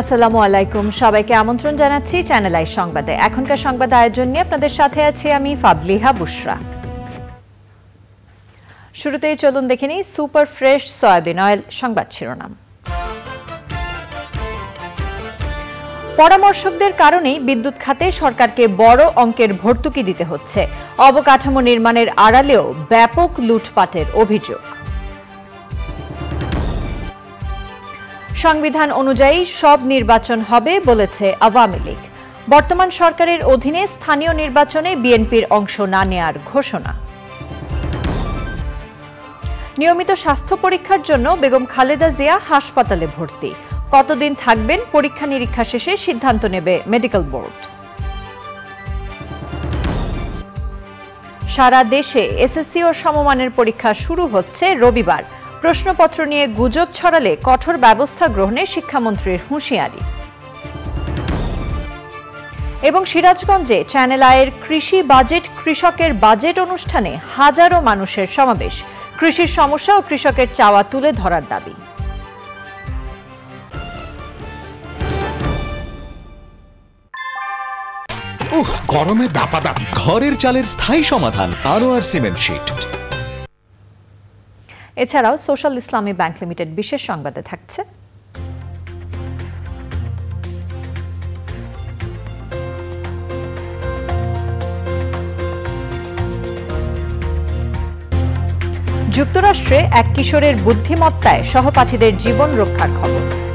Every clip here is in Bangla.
আসসালামু আলাইকুম। সবাইকে আমন্ত্রণ জানাচ্ছি চ্যানেল আই সংবাদে। এখনকার সংবাদ আয়োজন নিয়ে আপনাদের সাথে আছি আমি ফাবলিহা বুশরা। শুরুতেই চলুন দেখে নিই সুপার ফ্রেশ সয়াবিন অয়েল সংবাদ শিরোনাম। পরামর্শকদের কারণেই বিদ্যুৎ খাতে সরকারকে বড় অঙ্কের ভর্তুকি দিতে হচ্ছে। অবকাঠামো নির্মাণের আড়ালেও ব্যাপক লুটপাটের অভিযোগ। সংবিধান অনুযায়ী সব নির্বাচন হবে বলেছে আওয়ামী লীগ। বর্তমান সরকারের অধীনে স্থানীয় নির্বাচনে বিএনপির অংশ না নেয়ার ঘোষণা। নিয়মিত স্বাস্থ্য পরীক্ষার জন্য বেগম খালেদা জিয়া হাসপাতালে ভর্তি। কতদিন থাকবেন? পরীক্ষা নিরীক্ষা শেষে সিদ্ধান্ত নেবে মেডিকেল বোর্ড। সারা দেশে এসএসসি ও সমমানের পরীক্ষা শুরু হচ্ছে রবিবার। প্রশ্নপত্র নিয়ে গুজব ছড়ালে কঠোর ব্যবস্থা গ্রহণে শিক্ষামন্ত্রীর হুঁশিয়ারি। এবং সিরাজগঞ্জে চ্যানেল আয়ের কৃষি বাজেট কৃষকের বাজেট অনুষ্ঠানে হাজারো মানুষের সমাবেশ। কৃষির সমস্যা ও কৃষকের চাওয়া তুলে ধরার দাবি। উহ, গরমে দাপাদাপি। ঘরের চালের স্থায়ী সমাধান আরও আর সিমেন্ট শিট। এছাড়াও সোশ্যাল ইসলামী ব্যাংক লিমিটেড বিশেষ সংবাদে থাকছে। যুক্তরাষ্ট্রে এক কিশোরের বুদ্ধিমত্তায় সহপাঠীদের জীবন রক্ষার খবর।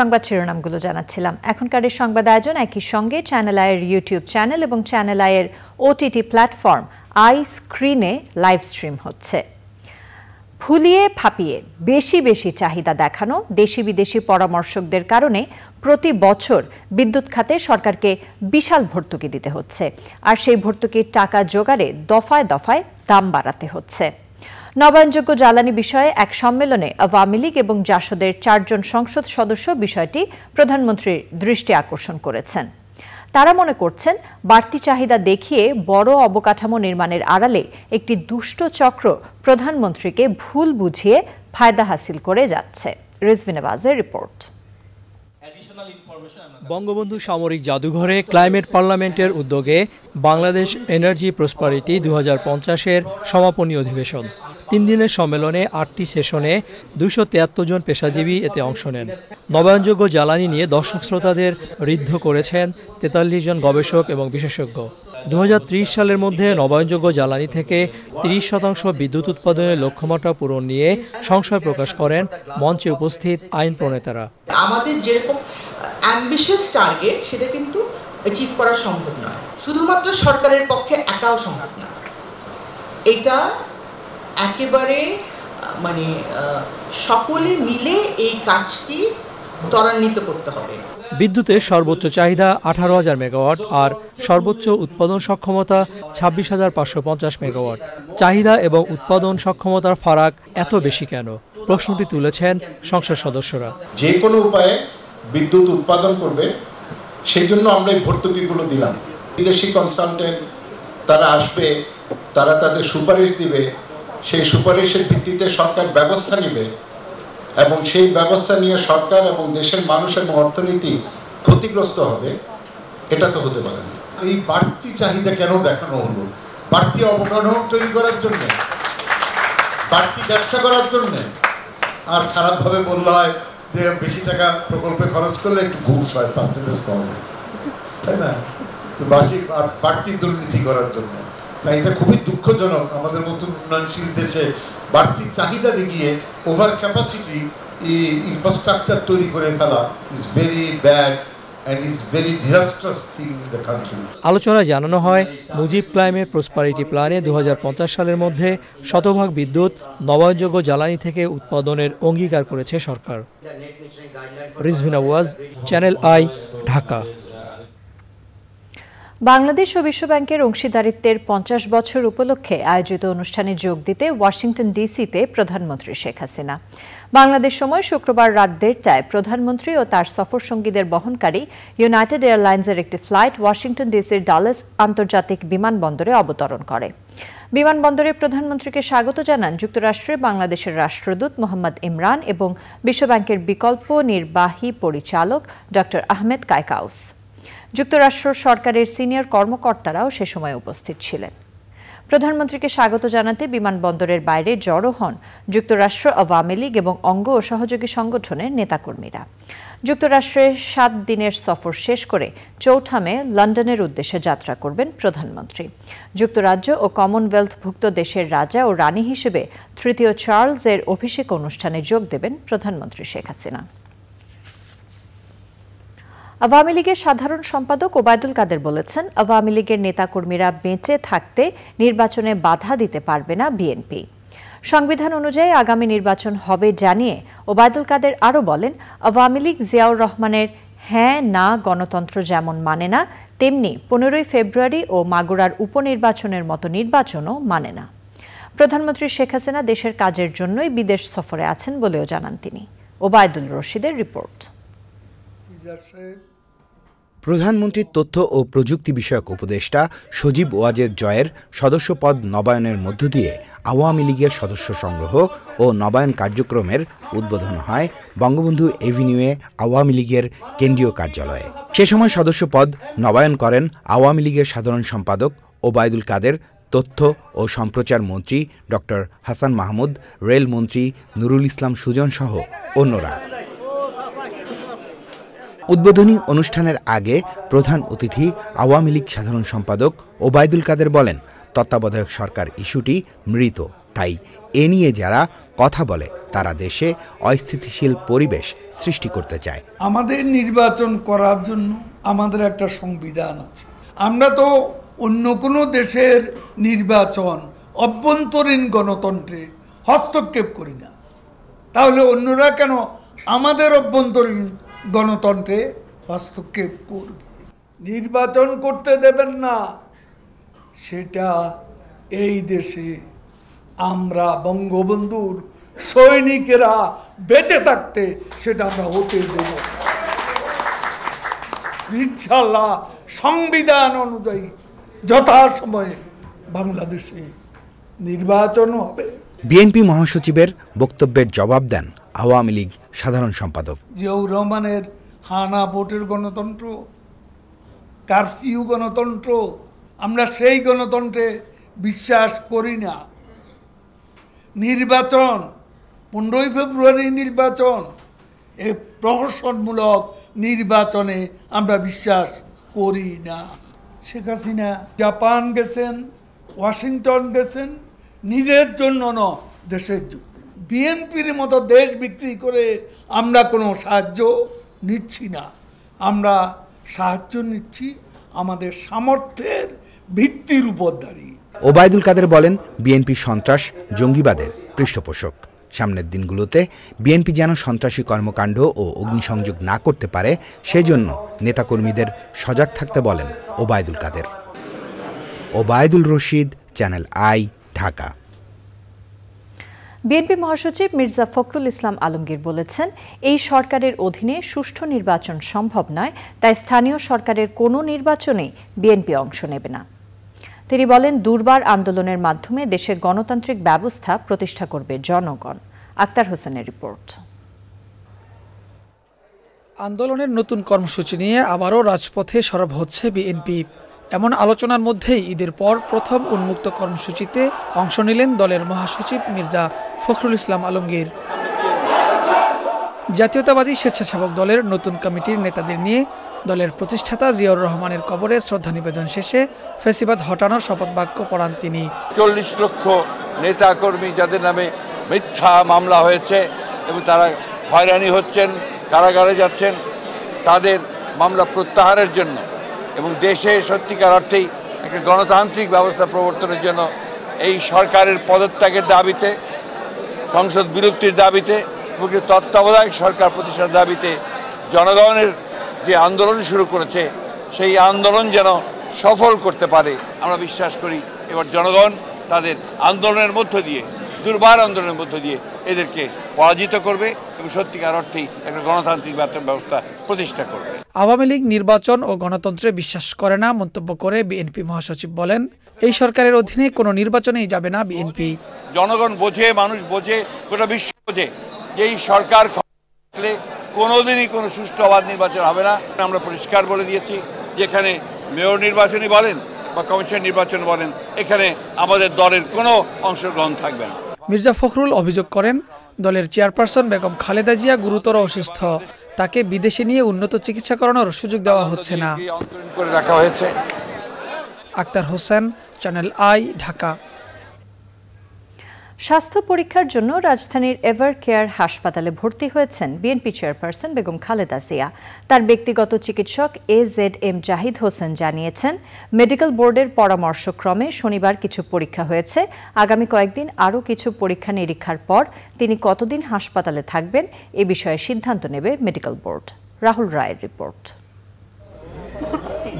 সংবাদ শিরোনামগুলো জানাচ্ছিলাম। এখনকার এই সংবাদ আয়োজন একই সঙ্গে চ্যানেল আয়ের ইউটিউব চ্যানেল এবং চ্যানেল আয়ের ওটিটি প্ল্যাটফর্ম আই স্ক্রিনে লাইভ স্ট্রিম হচ্ছে। ফুলিয়ে ফাপিয়ে, বেশি বেশি চাহিদা দেখানো দেশি বিদেশি পরামর্শকদের কারণে প্রতি বছর বিদ্যুৎ খাতে সরকারকে বিশাল ভর্তুকি দিতে হচ্ছে। আর সেই ভর্তুকির টাকা জোগাড়ে দফায় দফায় দাম বাড়াতে হচ্ছে। নবায়নযোগ্য জ্বালানি বিষয়ে এক সম্মেলনে আওয়ামী লীগ এবং জাসদের চারজন সংসদ সদস্য বিষয়টি প্রধানমন্ত্রীর দৃষ্টি আকর্ষণ করেছেন। তারা মনে করছেন, বাড়তি চাহিদা দেখিয়ে বড় অবকাঠামো নির্মাণের আড়ালে একটি দুষ্ট চক্র প্রধানমন্ত্রীকে ভুল বুঝিয়ে ফায়দা হাসিল করে যাচ্ছে। রিপোর্ট। বঙ্গবন্ধু সামরিক জাদুঘরে ক্লাইমেট পার্লামেন্টের উদ্যোগে বাংলাদেশ এনার্জি প্রসপারিটি দু হাজার সমাপনী অধিবেশন। তিন দিনের সম্মেলনে আটটি সেশনে দুশো তিয়াত্তর জন পেশাজীবী এতে অংশ নেন। নবায়নযোগ্য জ্বালানি নিয়ে দর্শক শ্রোতাদের ঋদ্ধ করেছেন তেতাল্লিশ জন গবেষক এবং বিশেষজ্ঞ। দু হাজার ত্রিশ সালের মধ্যে নবায়নযোগ্য জ্বালানি থেকে ৩০ শতাংশ বিদ্যুৎ উৎপাদনের লক্ষ্যমাত্রা পূরণ নিয়ে সংশয় প্রকাশ করেন মঞ্চে উপস্থিত আইন প্রণেতারা। আমাদের যেরকম অ্যাম্বিশিয়াস টার্গেট সেটা কিন্তু অ্যাচিভ করা সম্ভব নয়। শুধুমাত্র সরকারের পক্ষে একাও সম্ভব না। এটা একেবারে মানে সকলে মিলে এই কাজটি ত্বরান্বিত করতে হবে। বিদ্যুতের সর্বোচ্চ চাহিদা আঠারো হাজার মেগাওয়াট আর সর্বোচ্চ উৎপাদন সক্ষমতা ছাব্বিশ হাজার পাঁচশো পঞ্চাশ মেগাওয়াট। চাহিদা এবং উৎপাদন সক্ষমতার ফারাক এত বেশি কেন? প্রশ্নটি তুলেছেন সংসদ সদস্যরা। যে কোনো উপায়ে বিদ্যুৎ উৎপাদন করবে সেই জন্য আমরা এই ভর্তুকিগুলো দিলাম। বিদেশি কনসালটেন্ট তারা আসবে তারা তাদের সুপারিশ দিবে সেই সুপারিশের ভিত্তিতে সরকার ব্যবস্থা নেবে এবং সেই ব্যবস্থা নিয়ে সরকার এবং দেশের মানুষ এবং অর্থনীতি ক্ষতিগ্রস্ত হবে, এটা তো হতে পারে না। এই বাড়তি চাহিদা কেন দেখানো হলো? বাড়তি অবকাঠামো তৈরি করার জন্য, বাড়তি ব্যবসা করার জন্য। আর খারাপভাবে বললে হয় যে বেশি টাকা প্রকল্পে খরচ করলে একটু ঘুষ হয় পার্সেন্টেজ কম হয়। তাই না? তো বাসি বাড়তি দুর্নীতি করার জন্য। তাই এটা খুবই দুঃখজনক, আমাদের মতন উন্নয়নশীল দেশে বাড়তি চাহিদা দেখিয়ে ওভার ক্যাপাসিটি ইনফ্রাস্ট্রাকচার তৈরি করে ফেলা ইজ ভেরি ব্যাড আলোচনায় জানানো হয়, মুজিব ক্লাইমেট প্রসপারিটি প্ল্যানে দু হাজার পঞ্চাশ সালের মধ্যে শতভাগ বিদ্যুৎ নবায়নযোগ্য জ্বালানি থেকে উৎপাদনের অঙ্গীকার করেছে সরকার। Rizvina Waz, Channel I, Dhaka. Bangladesh ও বিশ্বব্যাংকের অংশীদারিত্বের পঞ্চাশ বছর উপলক্ষে আয়োজিত অনুষ্ঠানে যোগ দিতে ওয়াশিংটন ডিসিতে প্রধানমন্ত্রী শেখ হাসিনা। বাংলাদেশ সময় শুক্রবার রাত দেড়টায় প্রধানমন্ত্রী ও তার সফর সঙ্গীদের বহনকারী ইউনাইটেড এয়ারলাইন্সের একটি ফ্লাইট ওয়াশিংটন ডিসির ডালাস আন্তর্জাতিক বিমানবন্দরে অবতরণ করে। বিমানবন্দরে প্রধানমন্ত্রীকে স্বাগত জানান যুক্তরাষ্ট্রে বাংলাদেশের রাষ্ট্রদূত মোহাম্মদ ইমরান এবং বিশ্বব্যাংকের বিকল্প নির্বাহী পরিচালক ড আহমেদ কায়কাউস। যুক্তরাষ্ট্র সরকারের সিনিয়র কর্মকর্তারাও সে সময় উপস্থিত ছিলেন। প্রধানমন্ত্রীকে স্বাগত জানাতে বিমানবন্দরের বাইরে জড়ো হন যুক্তরাষ্ট্র আওয়ামী লীগ এবং অঙ্গ ও সহযোগী সংগঠনের নেতাকর্মীরা। যুক্তরাষ্ট্রের সাত দিনের সফর শেষ করে চৌঠামে লন্ডনের উদ্দেশ্যে যাত্রা করবেন প্রধানমন্ত্রী। যুক্তরাজ্য ও কমনওয়েলথভুক্ত দেশের রাজা ও রানী হিসেবে তৃতীয় চার্লসের অভিষেক অনুষ্ঠানে যোগ দেবেন প্রধানমন্ত্রী শেখ হাসিনা। আওয়ামী লীগের সাধারণ সম্পাদক ওবায়দুল কাদের বলেছেন, আওয়ামী লীগের নেতাকর্মীরা বেঁচে থাকতে নির্বাচনে বাধা দিতে পারবে না বিএনপি। সংবিধান অনুযায়ী আগামী নির্বাচন হবে জানিয়ে ওবায়দুল কাদের আরও বলেন, আওয়ামী লীগ জিয়াউর রহমানের হ্যাঁ না গণতন্ত্র যেমন মানে না, তেমনি পনেরোই ফেব্রুয়ারি ও মাগুরার উপনির্বাচনের মতো নির্বাচনও মানে না। প্রধানমন্ত্রী শেখ হাসিনা দেশের কাজের জন্যই বিদেশ সফরে আছেন বলেও জানান তিনি। ওবায়দুল রশিদের রিপোর্ট। প্রধানমন্ত্রীর তথ্য ও প্রযুক্তি বিষয়ক উপদেষ্টা সজীব ওয়াজেদ জয়ের সদস্যপদ নবায়নের মধ্য দিয়ে আওয়ামী লীগের সদস্য সংগ্রহ ও নবায়ন কার্যক্রমের উদ্বোধন হয় বঙ্গবন্ধু এভিনিউয়ে আওয়ামী লীগের কেন্দ্রীয় কার্যালয়ে। সে সময় সদস্যপদ নবায়ন করেন আওয়ামী লীগের সাধারণ সম্পাদক ওবায়দুল কাদের, তথ্য ও সম্প্রচার মন্ত্রী ড হাসান মাহমুদ, রেল মন্ত্রী নুরুল ইসলাম সুজন সহ অন্যরা। উদ্বোধনী অনুষ্ঠানের আগে প্রধান অতিথি আওয়ামী লীগ সাধারণ সম্পাদক ওবায়দুল কাদের বলেন, তত্ত্বাবধায়ক সরকার ইস্যুটি মৃত, তাই এ নিয়ে যারা কথা বলে, তারা দেশে অস্থিতিশীল পরিবেশ সৃষ্টি করতে চায়। আমাদের নির্বাচন করার জন্য আমাদের একটা সংবিধান আছে। আমরা তো অন্য কোনো দেশের নির্বাচন অভ্যন্তরীণ গণতন্ত্রে হস্তক্ষেপ করি না। তাহলে অন্যরা কেন আমাদের অভ্যন্তরীণ গণতন্ত্রে হস্তক্ষেপ করবে। নির্বাচন করতে দেবেন না। সেটা এই দেশে আমরা বঙ্গবন্ধুর সৈনিকেরা বেঁচে থাকতে সেটা আমরা হতে দেব ইনশাল্লাহ সংবিধান অনুযায়ী যথাসময়ে বাংলাদেশে নির্বাচন হবে। বিএনপি মহাসচিবের বক্তব্যের জবাব দেন আওয়ামী লীগ সাধারণ সম্পাদক। জিয়াউর রহমানের হানা ভোটের গণতন্ত্র, কারফিউ গণতন্ত্র, আমরা সেই গণতন্ত্রে বিশ্বাস করি না। নির্বাচন, পনেরোই ফেব্রুয়ারি নির্বাচন, এ প্রহসনমূলক নির্বাচনে আমরা বিশ্বাস করি না। শেখ হাসিনা জাপান গেছেন, ওয়াশিংটন গেছেন নিজের জন্য ন, দেশের জন্য বিএনপির মতো দেশ বিক্রি করে আমরা কোনো সাহায্য নিচ্ছি না। আমরা সাহায্য নিচ্ছি আমাদের সামর্থ্যের ভিত্তির উপর দাঁড়িয়ে। ওবায়দুল কাদের বলেন, বিএনপি সন্ত্রাস জঙ্গিবাদের পৃষ্ঠপোষক। সামনের দিনগুলোতে বিএনপি যেন সন্ত্রাসী কর্মকাণ্ড ও অগ্নিসংযোগ না করতে পারে, সেজন্য নেতাকর্মীদের সজাগ থাকতে বলেন Obaidul Quader. Obaidul Rashid, Channel I Dhaka. BNP মহাসচিব মির্জা ফখরুল ইসলাম আলমগীর বলেছেন এই সরকারের অধীনে সুষ্ঠু নির্বাচন সম্ভব নয় তাই স্থানীয় সরকারের কোনো নির্বাচনে বিএনপি অংশ নেবে না। তিনি বলেন দুর্বার আন্দোলনের মাধ্যমে দেশে গণতান্ত্রিক ব্যবস্থা প্রতিষ্ঠা করবে জনগণ। আক্তার হোসেনের রিপোর্ট। আন্দোলনের নতুন কর্মসূচি নিয়ে আবারও রাজপথে সরব হচ্ছে বিএনপি। এমন আলোচনার মধ্যেই ঈদের পর প্রথম উন্মুক্ত কর্মসূচিতে অংশ নিলেন দলের মহাসচিব মির্জা ফখরুল ইসলাম আলমগীর। জাতীয়তাবাদী স্বেচ্ছাসেবক দলের নতুন কমিটির নেতাদের নিয়ে দলের প্রতিষ্ঠাতা জিয়াউর রহমানের কবরে শ্রদ্ধা নিবেদন শেষে ফেসিবাদ হটানোর শপথ বাক্য পড়ান তিনি। চল্লিশ লক্ষ নেতাকর্মী যাদের নামে মিথ্যা মামলা হয়েছে এবং তারা হয়রানি হচ্ছেন, কারাগারে যাচ্ছেন, তাদের মামলা প্রত্যাহারের জন্য এবং দেশে সত্যিকার অর্থেই একটা গণতান্ত্রিক ব্যবস্থা প্রবর্তনের জন্য এই সরকারের পদত্যাগের দাবিতে, সংসদ বিরক্তির দাবিতে এবং তত্ত্বাবধায়ক সরকার প্রতিষ্ঠার দাবিতে জনগণের যে আন্দোলন শুরু করেছে, সেই আন্দোলন যেন সফল করতে পারে, আমরা বিশ্বাস করি। এবার জনগণ তাদের আন্দোলনের মধ্য দিয়ে, দুর্বার আন্দোলনের মধ্য দিয়ে এদেরকে পরাজিত করবে। এবং সত্যিকার অর্থেই একটা গণতান্ত্রিক ব্যবস্থা প্রতিষ্ঠা করবে। আওয়ামী লীগ নির্বাচন ও গণতন্ত্রে বিশ্বাস করে না মন্তব্য করে বিএনপি মহাসচিব বলেন। এই সরকারের অধীনে কোনো নির্বাচনেই যাবে না বিএনপি। জনগণ বোঝে মানুষ বোঝে গোটা বিশ্ব বোঝে যে এই সরকার থাকলে কোনোদিনই কোনো সুষ্ঠু অবাধ নির্বাচন হবে না। আমরা পরিষ্কার বলে দিয়েছি যেখানে মেয়র নির্বাচনই বলেন বা কমিশন নির্বাচন বলেন এখানে আমাদের দলের কোনো অংশগ্রহণ থাকবে না। মির্জা ফখরুল অভিযোগ করেন দলের চেয়ারপারসন বেগম খালেদা জিয়া গুরুতর অসুস্থ। তাকে বিদেশে নিয়ে উন্নত চিকিৎসা করানোর সুযোগ দেওয়া হচ্ছে না। Akhtar Hossain, Channel I, Dhaka. স্বাস্থ্য পরীক্ষার জন্য রাজধানীর এভার কেয়ার হাসপাতালে ভর্তি হয়েছেন বিএনপি চেয়ারপারসন বেগম খালেদা জিয়া। তার ব্যক্তিগত চিকিৎসক A Z M Zahid Hossain জানিয়েছেন মেডিকেল বোর্ডের পরামর্শক্রমে শনিবার কিছু পরীক্ষা হয়েছে। আগামী কয়েকদিন আরও কিছু পরীক্ষা নিরীক্ষার পর তিনি কতদিন হাসপাতালে থাকবেন এ বিষয়ে সিদ্ধান্ত নেবে মেডিকেল বোর্ড রাহুল রায়ের রিপোর্ট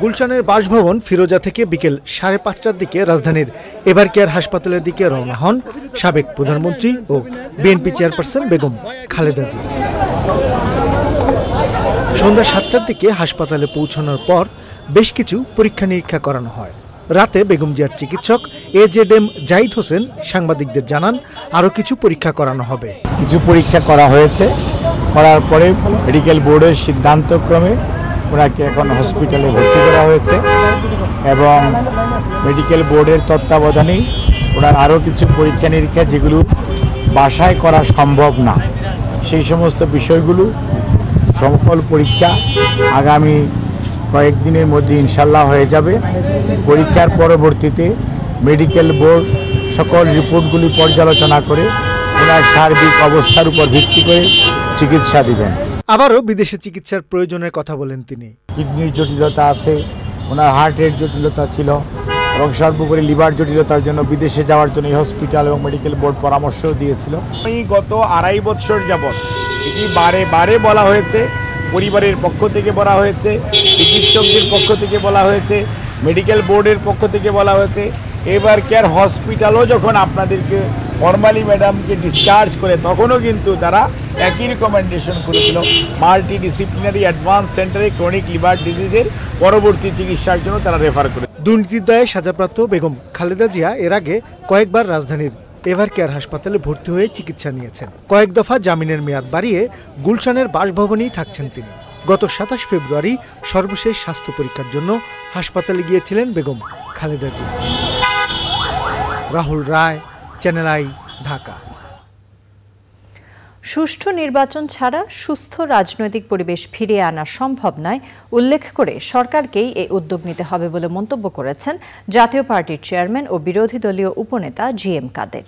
গুলশানের বাসভবন ফিরোজা থেকে বিকেল সাড়ে পাঁচটার দিকে রাজধানীর এবার কেয়ার হাসপাতালের দিকে রওনা হন সাবেক প্রধানমন্ত্রী ও বিএনপি চেয়ারপারসন বেগম খালেদা জিয়া। সন্ধ্যা সাতটার দিকে হাসপাতালে পৌঁছানোর পর বেশ কিছু পরীক্ষা নিরীক্ষা করানো হয়। রাতে বেগম জিয়ার চিকিৎসক A Z M Zahid Hossain সাংবাদিকদের জানান, আরও কিছু পরীক্ষা করানো হবে। কিছু পরীক্ষা করা হয়েছে। করার পরে মেডিকেল বোর্ডের সিদ্ধান্তক্রমে ওনাকে এখন হসপিটালে ভর্তি করা হয়েছে এবং মেডিকেল বোর্ডের তত্ত্বাবধানেই ওনার আরও কিছু পরীক্ষা নিরীক্ষা যেগুলো বাসায় করা সম্ভব না। সেই সমস্ত বিষয়গুলো সকল পরীক্ষা আগামী কয়েকদিনের মধ্যে ইনশাল্লাহ হয়ে যাবে। পরীক্ষার পরবর্তীতে মেডিকেল বোর্ড সকল রিপোর্টগুলি পর্যালোচনা করে ওনার সার্বিক অবস্থার উপর ভিত্তি করে চিকিৎসা দিবেন। আবারও বিদেশে চিকিৎসার প্রয়োজনের কথা বলেন তিনি। কিডনির জটিলতা আছে ওনার হার্টের জটিলতা ছিল এবং সর্বোপরি লিভার জটিলতার জন্য বিদেশে যাওয়ার জন্য এই হসপিটাল এবং মেডিকেল বোর্ড পরামর্শ দিয়েছিল। এই গত আড়াই বছর যাবৎ এটি বারে বারে বলা হয়েছে পরিবারের পক্ষ থেকে বলা হয়েছে চিকিৎসকদের পক্ষ থেকে বলা হয়েছে মেডিকেল বোর্ডের পক্ষ থেকে বলা হয়েছে। এবার কেয়ার হসপিটালও যখন আপনাদেরকে ফর্মালি ম্যাডামকে ডিসচার্জ করে তখনও কিন্তু তারা একই রিকমেন্ডেশন করেছিল multi disciplinary advance centre chronic liver ডিজিজের পরবর্তী চিকিৎসার জন্য তারা রেফার করে। দুর্নীতির দায়ে সাজাপ্রাপ্ত বেগম খালেদা জিয়া এর আগে কয়েকবার রাজধানীর এভার কেয়ার হাসপাতালে ভর্তি হয়ে চিকিৎসা নিয়েছেন। কয়েক দফা জামিনের মেয়াদ বাড়িয়ে গুলশানের বাসভবনেই থাকছেন তিনি। গত সাতাশ ফেব্রুয়ারি সর্বশেষ স্বাস্থ্য পরীক্ষার জন্য হাসপাতালে গিয়েছিলেন বেগম খালেদা জিয়া। রাহুল রায় চ্যানেল আই ঢাকা সুষ্ঠু নির্বাচন ছাড়া সুস্থ রাজনৈতিক পরিবেশ ফিরিয়ে আনা সম্ভব নয়, উল্লেখ করে সরকারকেই এই উদ্যোগ নিতে হবে বলে মন্তব্য করেছেন জাতীয় পার্টির চেয়ারম্যান ও বিরোধী দলীয় উপনেতা জি এম কাদের।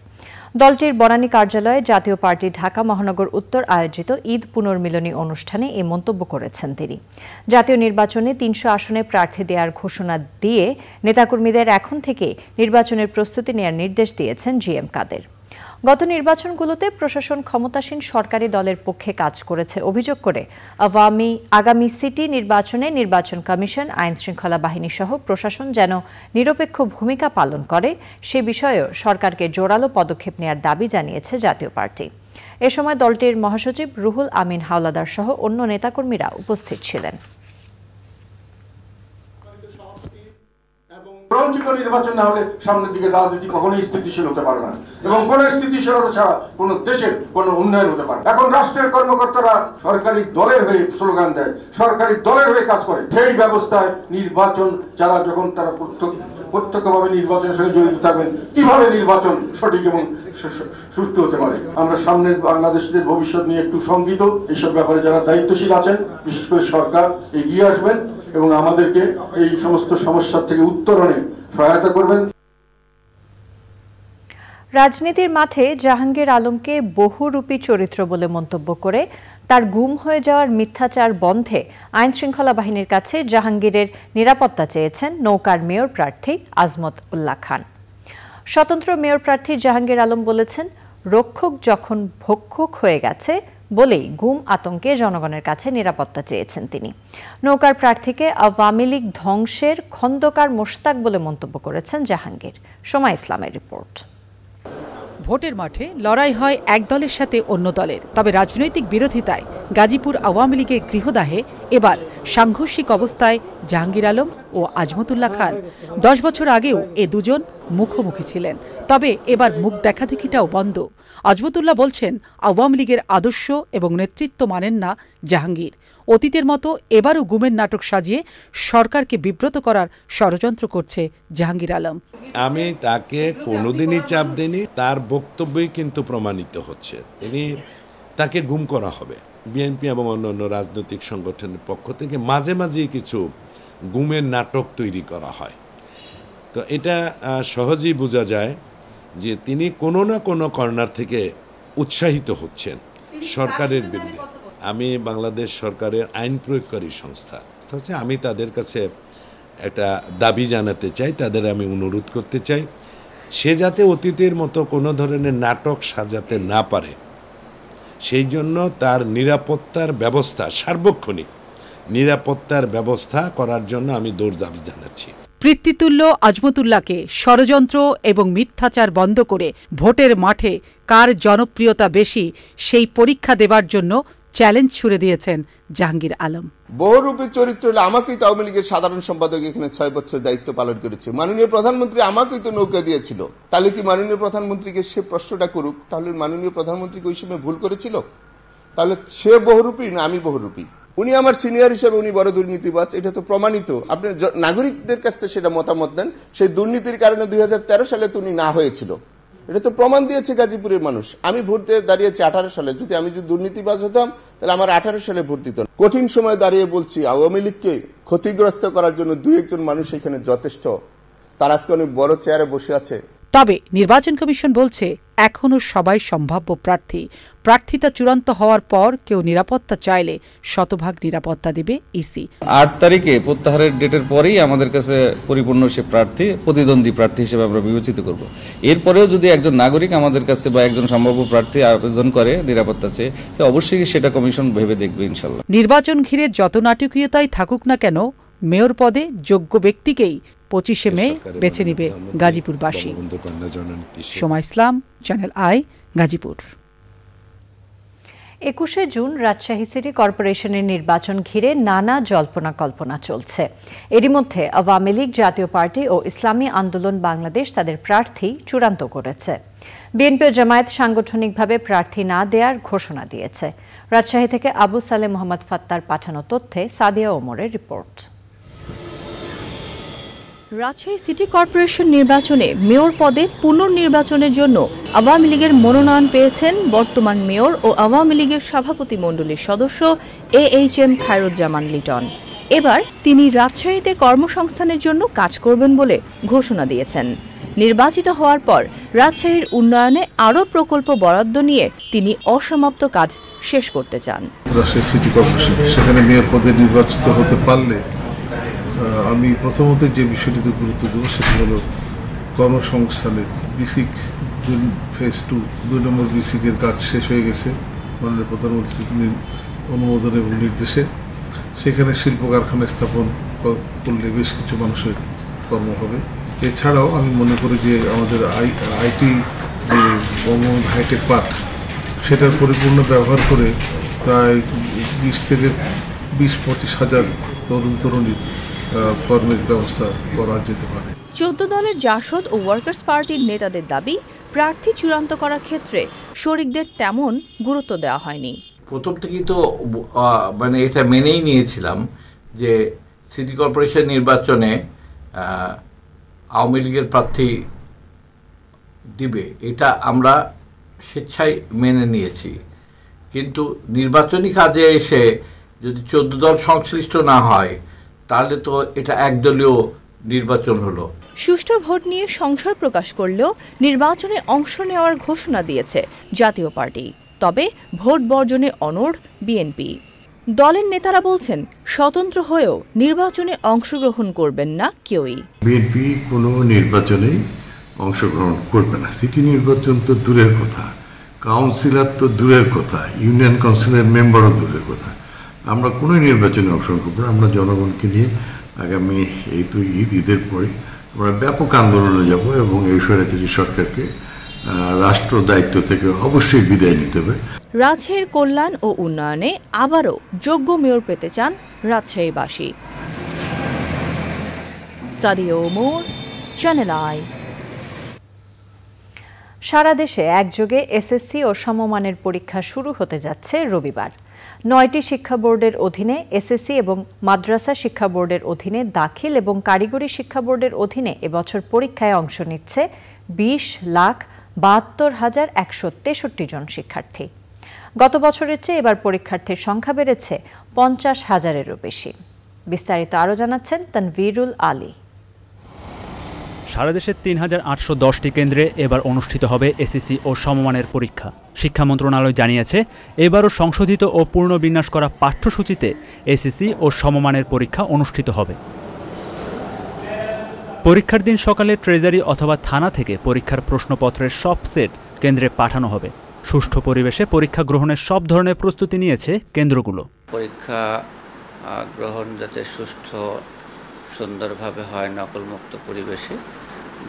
দলটির বনানী কার্যালয়ে জাতীয় পার্টি ঢাকা মহানগর উত্তর আয়োজিত ঈদ পুনর্মিলনী অনুষ্ঠানে এই মন্তব্য করেছেন তিনি। জাতীয় নির্বাচনে তিনশো আসনে প্রার্থী দেওয়ার ঘোষণা দিয়ে নেতাকর্মীদের এখন থেকে নির্বাচনের প্রস্তুতি নেয়ার নির্দেশ দিয়েছেন জি এম কাদের। গত নির্বাচনগুলোতে প্রশাসন ক্ষমতাসীন সরকারি দলের পক্ষে কাজ করেছে। অভিযোগ করে আওয়ামী আগামী সিটি নির্বাচনে নির্বাচন কমিশন, আইন শৃঙ্খলা বাহিনী সহ প্রশাসন যেন নিরপেক্ষ ভূমিকা পালন করে, সে বিষয়েও সরকারকে জোরালো পদক্ষেপ নেওয়ার দাবি জানিয়েছে জাতীয় পার্টি। এ সময় দলটির মহাসচিব রুহুল আমিন হাওলাদার সহ অন্য নেতাকর্মীরা উপস্থিত ছিলেন। গ্রহণযোগ্য নির্বাচন না হলে সামনের দিকে রাজনীতি কখনোই স্থিতিশীল হতে পারে না। এবং কোন স্থিতিশীলতা ছাড়া কোন দেশের কোন উন্নয়ন হতে পারে এখন রাষ্ট্রের কর্মকর্তারা সরকারি দলের হয়ে স্লোগান দেয়, সরকারি দলের হয়ে কাজ করে। সেই ব্যবস্থায় নির্বাচন, যারা যখন তারা প্রত্যক্ষভাবে নির্বাচনের সঙ্গে জড়িত থাকবেন, কীভাবে নির্বাচন সঠিক এবং সুষ্ঠু হতে পারে। আমরা সামনের বাংলাদেশিদের ভবিষ্যৎ নিয়ে একটু শঙ্কিত। এইসব ব্যাপারে যারা দায়িত্বশীল আছেন, বিশেষ করে সরকার, এগিয়ে আসবেন এবং আমাদেরকে এই সমস্ত সমস্যার থেকে উত্তরণে সহায়তা করবেন। রাজনীতির মাঠে জাহাঙ্গীর আলমকে বহুরূপী চরিত্র বলে মন্তব্য করে তার গুম হয়ে যাওয়ার মিথ্যাচার বন্ধে আইন শৃঙ্খলা বাহিনীর কাছে জাহাঙ্গীরের নিরাপত্তা চেয়েছেন নৌকার মেয়র প্রার্থী আজমত উল্লাহ খান। স্বতন্ত্র মেয়র প্রার্থী জাহাঙ্গীর আলম বলেছেন, রক্ষক যখন ভক্ষক হয়ে গেছে বলেই গুম আতঙ্কে জনগণের কাছে নিরাপত্তা চেয়েছেন তিনি। নৌকার প্রার্থীকে আওয়ামী লীগ ধ্বংসের খন্দকার মোশতাক বলে মন্তব্য করেছেন জাহাঙ্গীর। সময় ইসলামের রিপোর্ট। ভোটের মাঠে লড়াই হয় এক দলের সাথে অন্য দলের। তবে রাজনৈতিক বিরোধিতায় গাজীপুর আওয়ামী লীগের গৃহদাহে এবার সাংঘর্ষিক অবস্থায় জাহাঙ্গীর আলম ও আজমতুল্লাহ খান। দশ বছর আগেও এ দুজন মুখোমুখি ছিলেন। তবে এবার মুখ দেখাদেখিটাও বন্ধ। আজমতুল্লাহ বলছেন, আওয়ামী লীগের আদর্শ এবং নেতৃত্ব মানেন না জাহাঙ্গীর। অতীতের মতো এবারও গুমের নাটক সাজিয়ে সরকারকে বিব্রত করার ষড়যন্ত্র করছে জাহাঙ্গীর আলম। আমি তাকে কোনোদিনই চাপ দিইনি, তার বক্তব্যই কিন্তু প্রমাণিত হচ্ছে। তিনি তাকে গুম করা হবে। বিএনপি এবং অন্যান্য রাজনৈতিক সংগঠনের পক্ষ থেকে মাঝে মাঝেই কিছু গুমের নাটক তৈরি করা হয়। তো এটা সহজেই বোঝা যায় যে তিনি কোনো না কোনো কর্নার থেকে উৎসাহিত হচ্ছেন সরকারের বিরুদ্ধে। আমি বাংলাদেশ সরকারের আইন প্রয়োগকারী সংস্থা। আছে আমি তাদের কাছে একটা দাবি জানাতে চাই, তাদের আমি অনুরোধ করতে চাই, সে যাতে অতীতের মতো কোনো ধরনের নাটক সাজাতে না পারে, সেই জন্য তার নিরাপত্তার ব্যবস্থা, সার্বক্ষণিক নিরাপত্তার ব্যবস্থা করার জন্য আমি দৌড় দাবি জানাচ্ছি। পিতৃতুল্য আজমতুল্লাহকে ষড়যন্ত্র এবং মিথ্যাচার বন্ধ করে ভোটের মাঠে কার জনপ্রিয়তা বেশি, সেই পরীক্ষা দেবার জন্য চ্যালেঞ্জ ছুড়ে দিয়েছেন জাহাঙ্গীর আলম। বহুরূপী চরিত্র হলে আমাকেই তো আওয়ামী লীগের সাধারণ সম্পাদক এখানে ছয় বছর দায়িত্ব পালন করেছে। মাননীয় প্রধানমন্ত্রী আমাকেই তো নৌকা দিয়েছিল। তাহলে কি মাননীয় প্রধানমন্ত্রীকে সে প্রশ্নটা করুক? তাহলে মাননীয় প্রধানমন্ত্রীকে ওই সময় ভুল করেছিল? তাহলে সে বহুরূপী না আমি বহুরূপী? উনি আমার সিনিয়র হিসেবে উনি বড় দুর্নীতিবাজ, এটা তো প্রমাণিত। আপনি নাগরিকদের কাছ থেকে সেটা মতামত দেন সেই দুর্নীতির কারণে দুই হাজার তেরো সালে তো উনি না হয়েছিল। এটা তো প্রমাণ দিয়েছে গাজীপুরের মানুষ। আমি ভোট দিয়ে দাঁড়িয়েছি আঠারো সালে। যদি আমি যদি দুর্নীতিবাজ হতাম, তাহলে আমার আঠারো সালে ভোট দিত। কঠিন সময় দাঁড়িয়ে বলছি, আওয়ামী লীগকে ক্ষতিগ্রস্ত করার জন্য দু একজন মানুষ এখানে যথেষ্ট। তার আজকে অনেক বড় চেয়ারে বসে আছে। তবে নির্বাচন কমিশন বলছে এখনও সবাই সম্ভাব্য প্রার্থী। প্রার্থিতা চূড়ান্ত হওয়ার পর কেউ নিরাপত্তা চাইলে শতভাগ নিরাপত্তা দেবে ইসি। আট তারিখে প্রত্যাহারের ডেটের পরেই আমাদের কাছে পরিপূর্ণ সে প্রার্থী প্রতিদ্বন্দ্বী প্রার্থী হিসেবে আমরা বিবেচিত করব। এরপরেও যদি একজন নাগরিক আমাদের কাছে বা একজন সম্ভাব্য প্রার্থী আবেদন করে নিরাপত্তা চেয়ে তো অবশ্যই সেটা কমিশন ভেবে দেখবে ইনশাল্লাহ। নির্বাচন ঘিরে যত নাটকীয়তাই থাকুক না কেন মেয়র পদে যোগ্য ব্যক্তিকেই পঁচিশে মে বেছে নিবে গাজীপুরবাসী সময় ইসলাম চ্যানেল আই গাজীপুর। একুশে জুন রাজশাহী সিটি কর্পোরেশনের নির্বাচন ঘিরে নানা জল্পনা কল্পনা চলছে। এরই মধ্যে আওয়ামী লীগ জাতীয় পার্টি ও ইসলামী আন্দোলন বাংলাদেশ তাদের প্রার্থী চূড়ান্ত করেছে। বিএনপি ও জামায়াত সাংগঠনিকভাবে প্রার্থী না দেওয়ার ঘোষণা দিয়েছে। রাজশাহী থেকে আবু সালে মোহাম্মদ ফাত্তার পাঠানো তথ্যে সাদিয়া ওমরের রিপোর্ট। রাজশাহী সিটি কর্পোরেশন নির্বাচনে মেয়র পদে পুনর্নির্বাচনের জন্য আওয়ামী লীগের মনোনয়ন পেয়েছেন বর্তমান মেয়র ও আওয়ামী লীগের সভাপতি মণ্ডলীর সদস্য A H M Khairuzzaman Liton. এবার তিনি রাজশাহীতে কর্মসংস্থানের জন্য কাজ করবেন বলে ঘোষণা দিয়েছেন। নির্বাচিত হওয়ার পর রাজশাহীর উন্নয়নে আরও প্রকল্প বরাদ্দ নিয়ে তিনি অসমাপ্ত কাজ শেষ করতে চান। রাজশাহী সিটি কর্পোরেশন, সেখানে মেয়র পদে নির্বাচিত হতে পারলে আমি প্রথমত যে বিষয়টিতে গুরুত্ব দেবো সেটি হলো কর্মসংস্থানের বিসিক ফেজ টু দুই নম্বর বিসিকের কাজ শেষ হয়ে গেছে, মাননীয় প্রধানমন্ত্রীর অনুমোদন এবং নির্দেশে। সেখানে শিল্প কারখানা স্থাপন করলে বেশ কিছু মানুষের কর্ম হবে। এছাড়াও আমি মনে করি যে আমাদের আই আইটি যে বঙ্গবন্ধু হাইটেক পার্ক, সেটার পরিপূর্ণ ব্যবহার করে প্রায় বিশ থেকে বিশ পঁচিশ হাজার তরুণ তরুণীর কর্মের ব্যবস্থা করা যেতে পারে। চোদ্দ দলের জাসদ ও ওয়ার্কার্স পার্টির নেতাদের দাবি প্রার্থী চূড়ান্ত করার ক্ষেত্রে শরিকদের তেমন গুরুত্ব দেওয়া হয়নি। প্রথম থেকেই তো মানে এটা মেনেই নিয়েছিলাম যে সিটি কর্পোরেশন নির্বাচনে আওয়ামী লীগের প্রার্থী দিবে। এটা আমরা স্বেচ্ছায় মেনে নিয়েছি। কিন্তু নির্বাচনী কাজে এসে যদি চোদ্দ দল সংশ্লিষ্ট না হয় তাহলে তো এটা একদলীয় নির্বাচন হলো। সুষ্ঠু ভোট নিয়ে সংশয় প্রকাশ করলেও নির্বাচনে অংশ নেওয়ার ঘোষণা দিয়েছে জাতীয় পার্টি। তবে ভোট বর্জনে অনড় বিএনপি। দলের নেতারা বলছেন স্বতন্ত্র হয়েও নির্বাচনে অংশগ্রহণ করবেন না কেউই। বিএনপি কোনো নির্বাচনে অংশগ্রহণ করবে না। সিটি নির্বাচন তো দূরের কথা। কাউন্সিলর তো দূরের কথা। ইউনিয়ন কাউন্সিলের মেম্বারও দূরের কথা। আমরা কোনো নির্বাচনে অংশগ্রহণ করব না, আমরা জনগণকে নিয়ে আগামী এই তো ঈদ, ঈদের পরে আমরা ব্যাপক আন্দোলনে যাব এবং এই স্বৈরাচারী সরকারকে রাষ্ট্র দায়িত্ব থেকে অবশ্যই বিদায় নিতে হবে। রাজশাহীর কল্যাণ ও উন্নয়নে আবারও যোগ্য মেয়র পেতে চান রাজশাহীবাসী। সাদিও মোর চ্যানেল আই সারা দেশে একযোগে এসএসসি ও সমমানের পরীক্ষা শুরু হতে যাচ্ছে রবিবার। নয়টি শিক্ষা বোর্ডের অধীনে এসএসসি এবং মাদ্রাসা শিক্ষা বোর্ডের অধীনে দাখিল এবং কারিগরি শিক্ষা বোর্ডের অধীনে এবছর পরীক্ষায় অংশ নিচ্ছে বিশ লাখ বাহাত্তর হাজার একশো তেষট্টি জন শিক্ষার্থী। গত বছরের চেয়ে এবার পরীক্ষার্থীর সংখ্যা বেড়েছে পঞ্চাশ হাজারেরও বেশি। বিস্তারিত আরও জানাচ্ছেন তানভীরুল আলী। সারা দেশের তিন হাজার আটশো দশটি কেন্দ্রে এবার অনুষ্ঠিত হবে এসএসসি ও সমমানের পরীক্ষা। শিক্ষা মন্ত্রণালয় জানিয়েছে, এবারও সংশোধিত ও পূর্ণবিন্যাস করা পাঠ্যসূচিতে এসএসসি ও সমমানের পরীক্ষা অনুষ্ঠিত হবে। পরীক্ষার দিন সকালে ট্রেজারি অথবা থানা থেকে পরীক্ষার প্রশ্নপত্রের সব সেট কেন্দ্রে পাঠানো হবে। সুষ্ঠু পরিবেশে পরীক্ষা গ্রহণের সব ধরনের প্রস্তুতি নিয়েছে কেন্দ্রগুলো। পরীক্ষা গ্রহণ যাতে সুষ্ঠু, সুন্দরভাবে হয়, নকলমুক্ত পরিবেশে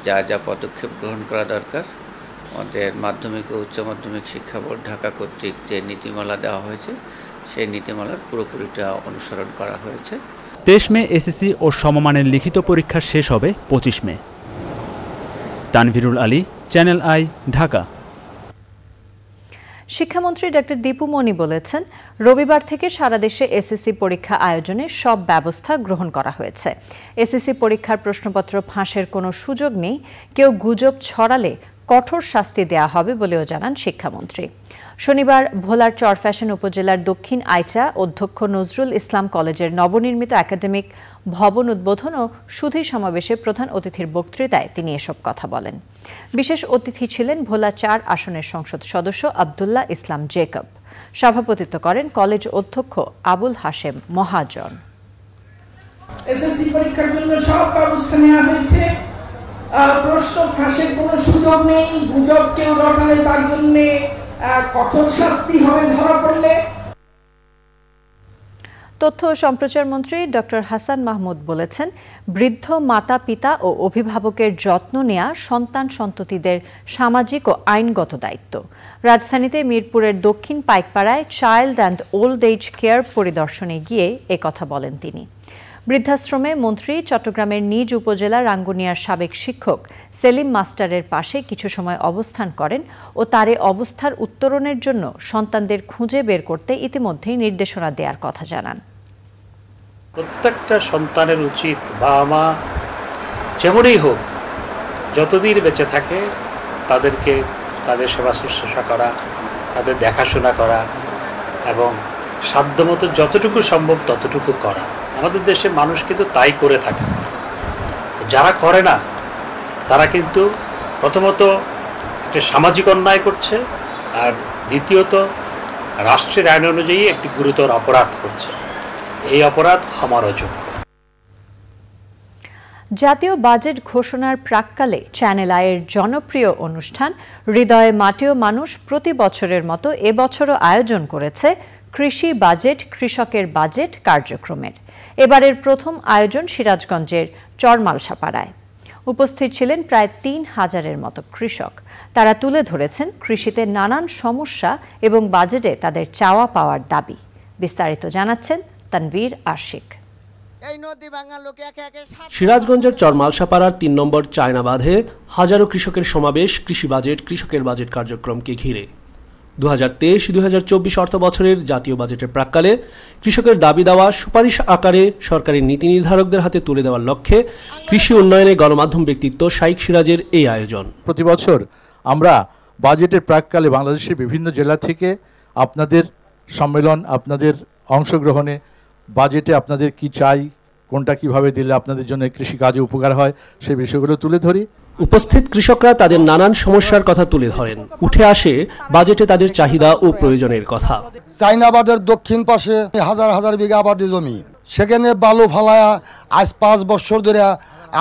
যা যা পদক্ষেপ গ্রহণ করা দরকার। আমাদের মাধ্যমিক ও উচ্চ মাধ্যমিক শিক্ষা বোর্ড ঢাকা কর্তৃক যে নীতিমালা দেওয়া হয়েছে সেই নীতিমালার পুরোপুরিটা অনুসরণ করা হয়েছে। তেইশ মে এসএসসি ও সমমানের লিখিত পরীক্ষা শেষ হবে পঁচিশ May. Tanvirul Ali Channel I Dhaka. শিক্ষামন্ত্রী ডক্টর দীপু মনি বলেছেন রবিবার থেকে সারা দেশে এসএসসি পরীক্ষা আয়োজনে সব ব্যবস্থা গ্রহণ করা হয়েছে। এসএসসি পরীক্ষার প্রশ্নপত্র ফাঁসের কোনো সুযোগ নেই কেউ গুজব ছড়ালে কঠোর শাস্তি দেয়া হবে বলেও জানান শিক্ষামন্ত্রী। শনিবার ভোলার চরফ্যাশন উপজেলার দক্ষিণ আইচা অধ্যক্ষ নজরুল ইসলাম কলেজের নবনির্মিত একাডেমিক ভবন উদ্বোধন ও সুধী সমাবেশে প্রধান অতিথির বক্তৃতায় তিনি এসব কথা বলেন। বিশেষ অতিথি ছিলেন ভোলা চার আসনের সংসদ সদস্য আবদুল্লাহ ইসলাম জেকব। সভাপতিত্ব করেন কলেজ অধ্যক্ষ আবুল হাশেম মহাজন। এসএসসি পরীক্ষার জন্য সব ব্যবস্থা নেওয়া হয়েছে। প্রশ্ন ফাঁসের কোনো সুযোগ নেই, গুজব কেউ রটালে তার জন্য কঠোর শাস্তি হবে ধরা পড়লে। তথ্য সম্প্রচার মন্ত্রী ডক্টর হাসান মাহমুদ বলেছেন, বৃদ্ধ মাতা পিতা ও অভিভাবকের যত্ন নেয়া সন্তান সন্ততিদের সামাজিক ও আইনগত দায়িত্ব। রাজধানীতে মিরপুরের দক্ষিণ পাইকপাড়ায় child and old age care পরিদর্শনে গিয়ে কথা বলেন তিনি। বৃদ্ধাশ্রমে মন্ত্রী চট্টগ্রামের নিজ উপজেলা রাঙ্গুনিয়ার সাবেক শিক্ষক সেলিম মাস্টারের পাশে কিছু সময় অবস্থান করেন ও তারে অবস্থার উত্তরণের জন্য সন্তানদের খুঁজে বের করতে ইতিমধ্যেই নির্দেশনা দেওয়ার কথা জানান। প্রত্যেকটা সন্তানের উচিত বাবা মা যেমনই হোক যতদিন বেঁচে থাকে তাদেরকে তাদের সেবা শুশ্রূষা করা, তাদের দেখাশোনা করা এবং সাধ্যমতো যতটুকু সম্ভব ততটুকু করা। আমাদের দেশে মানুষ কিন্তু তাই করে থাকে। যারা করে না, তারা কিন্তু প্রথমত একটা সামাজিক অন্যায় করছে আর দ্বিতীয়ত রাষ্ট্রের আইন অনুযায়ী একটি গুরুতর অপরাধ করছে। এই অপরাধ আমার অযোগ্য। জাতীয় বাজেট ঘোষণার প্রাককালে চ্যানেল আয়ের জনপ্রিয় অনুষ্ঠান হৃদয়ে মাটিও মানুষ প্রতি বছরের মতো এবছরও আয়োজন করেছে কৃষি বাজেট, কৃষকের বাজেট কার্যক্রমের। এবারের প্রথম আয়োজন সিরাজগঞ্জের চরমালসাপাড়ায়। উপস্থিত ছিলেন প্রায় তিন হাজারের মতো কৃষক। তারা তুলে ধরেছেন কৃষিতে নানান সমস্যা এবং বাজেটে তাদের চাওয়া পাওয়ার দাবি। বিস্তারিত জানাচ্ছেন তানবীর আশিক। সিরাজগঞ্জের চরমালসাপাড়ার তিন নম্বর চায়না বাঁধে হাজারো কৃষকের সমাবেশ কৃষি বাজেট কৃষকের বাজেট কার্যক্রমকে ঘিরে। দু হাজার তেইশ চব্বিশ অর্থ বছরের জাতীয় বাজেটের প্রাককালে কৃষকের দাবি দেওয়া সুপারিশ আকারে সরকারি নীতি নির্ধারকদের হাতে তুলে দেওয়ার লক্ষ্যে কৃষি উন্নয়নে গণমাধ্যম ব্যক্তিত্ব শাইক সিরাজের এই আয়োজন। প্রতি বছর আমরা বাজেটের প্রাককালে বাংলাদেশের বিভিন্ন জেলা থেকে আপনাদের সম্মেলন, আপনাদের অংশগ্রহণে বাজেটে আপনাদের কি চাই কোনটা কীভাবে দিলে আপনাদের জন্য কৃষিকাজে উপকার হয় সেই বিষয়গুলো তুলে ধরি। উপস্থিত কৃষকরা তাদের নানান সমস্যার কথা তুলে ধরেন। উঠে আসে বাজেটে তাদের চাহিদা ও প্রয়োজনের কথা। চাইনাবাদের দক্ষিণ পাশে হাজার হাজার বিঘা আবাদি জমি। সেখানে বালু ফালায়া আজ পাঁচ বছর ধরে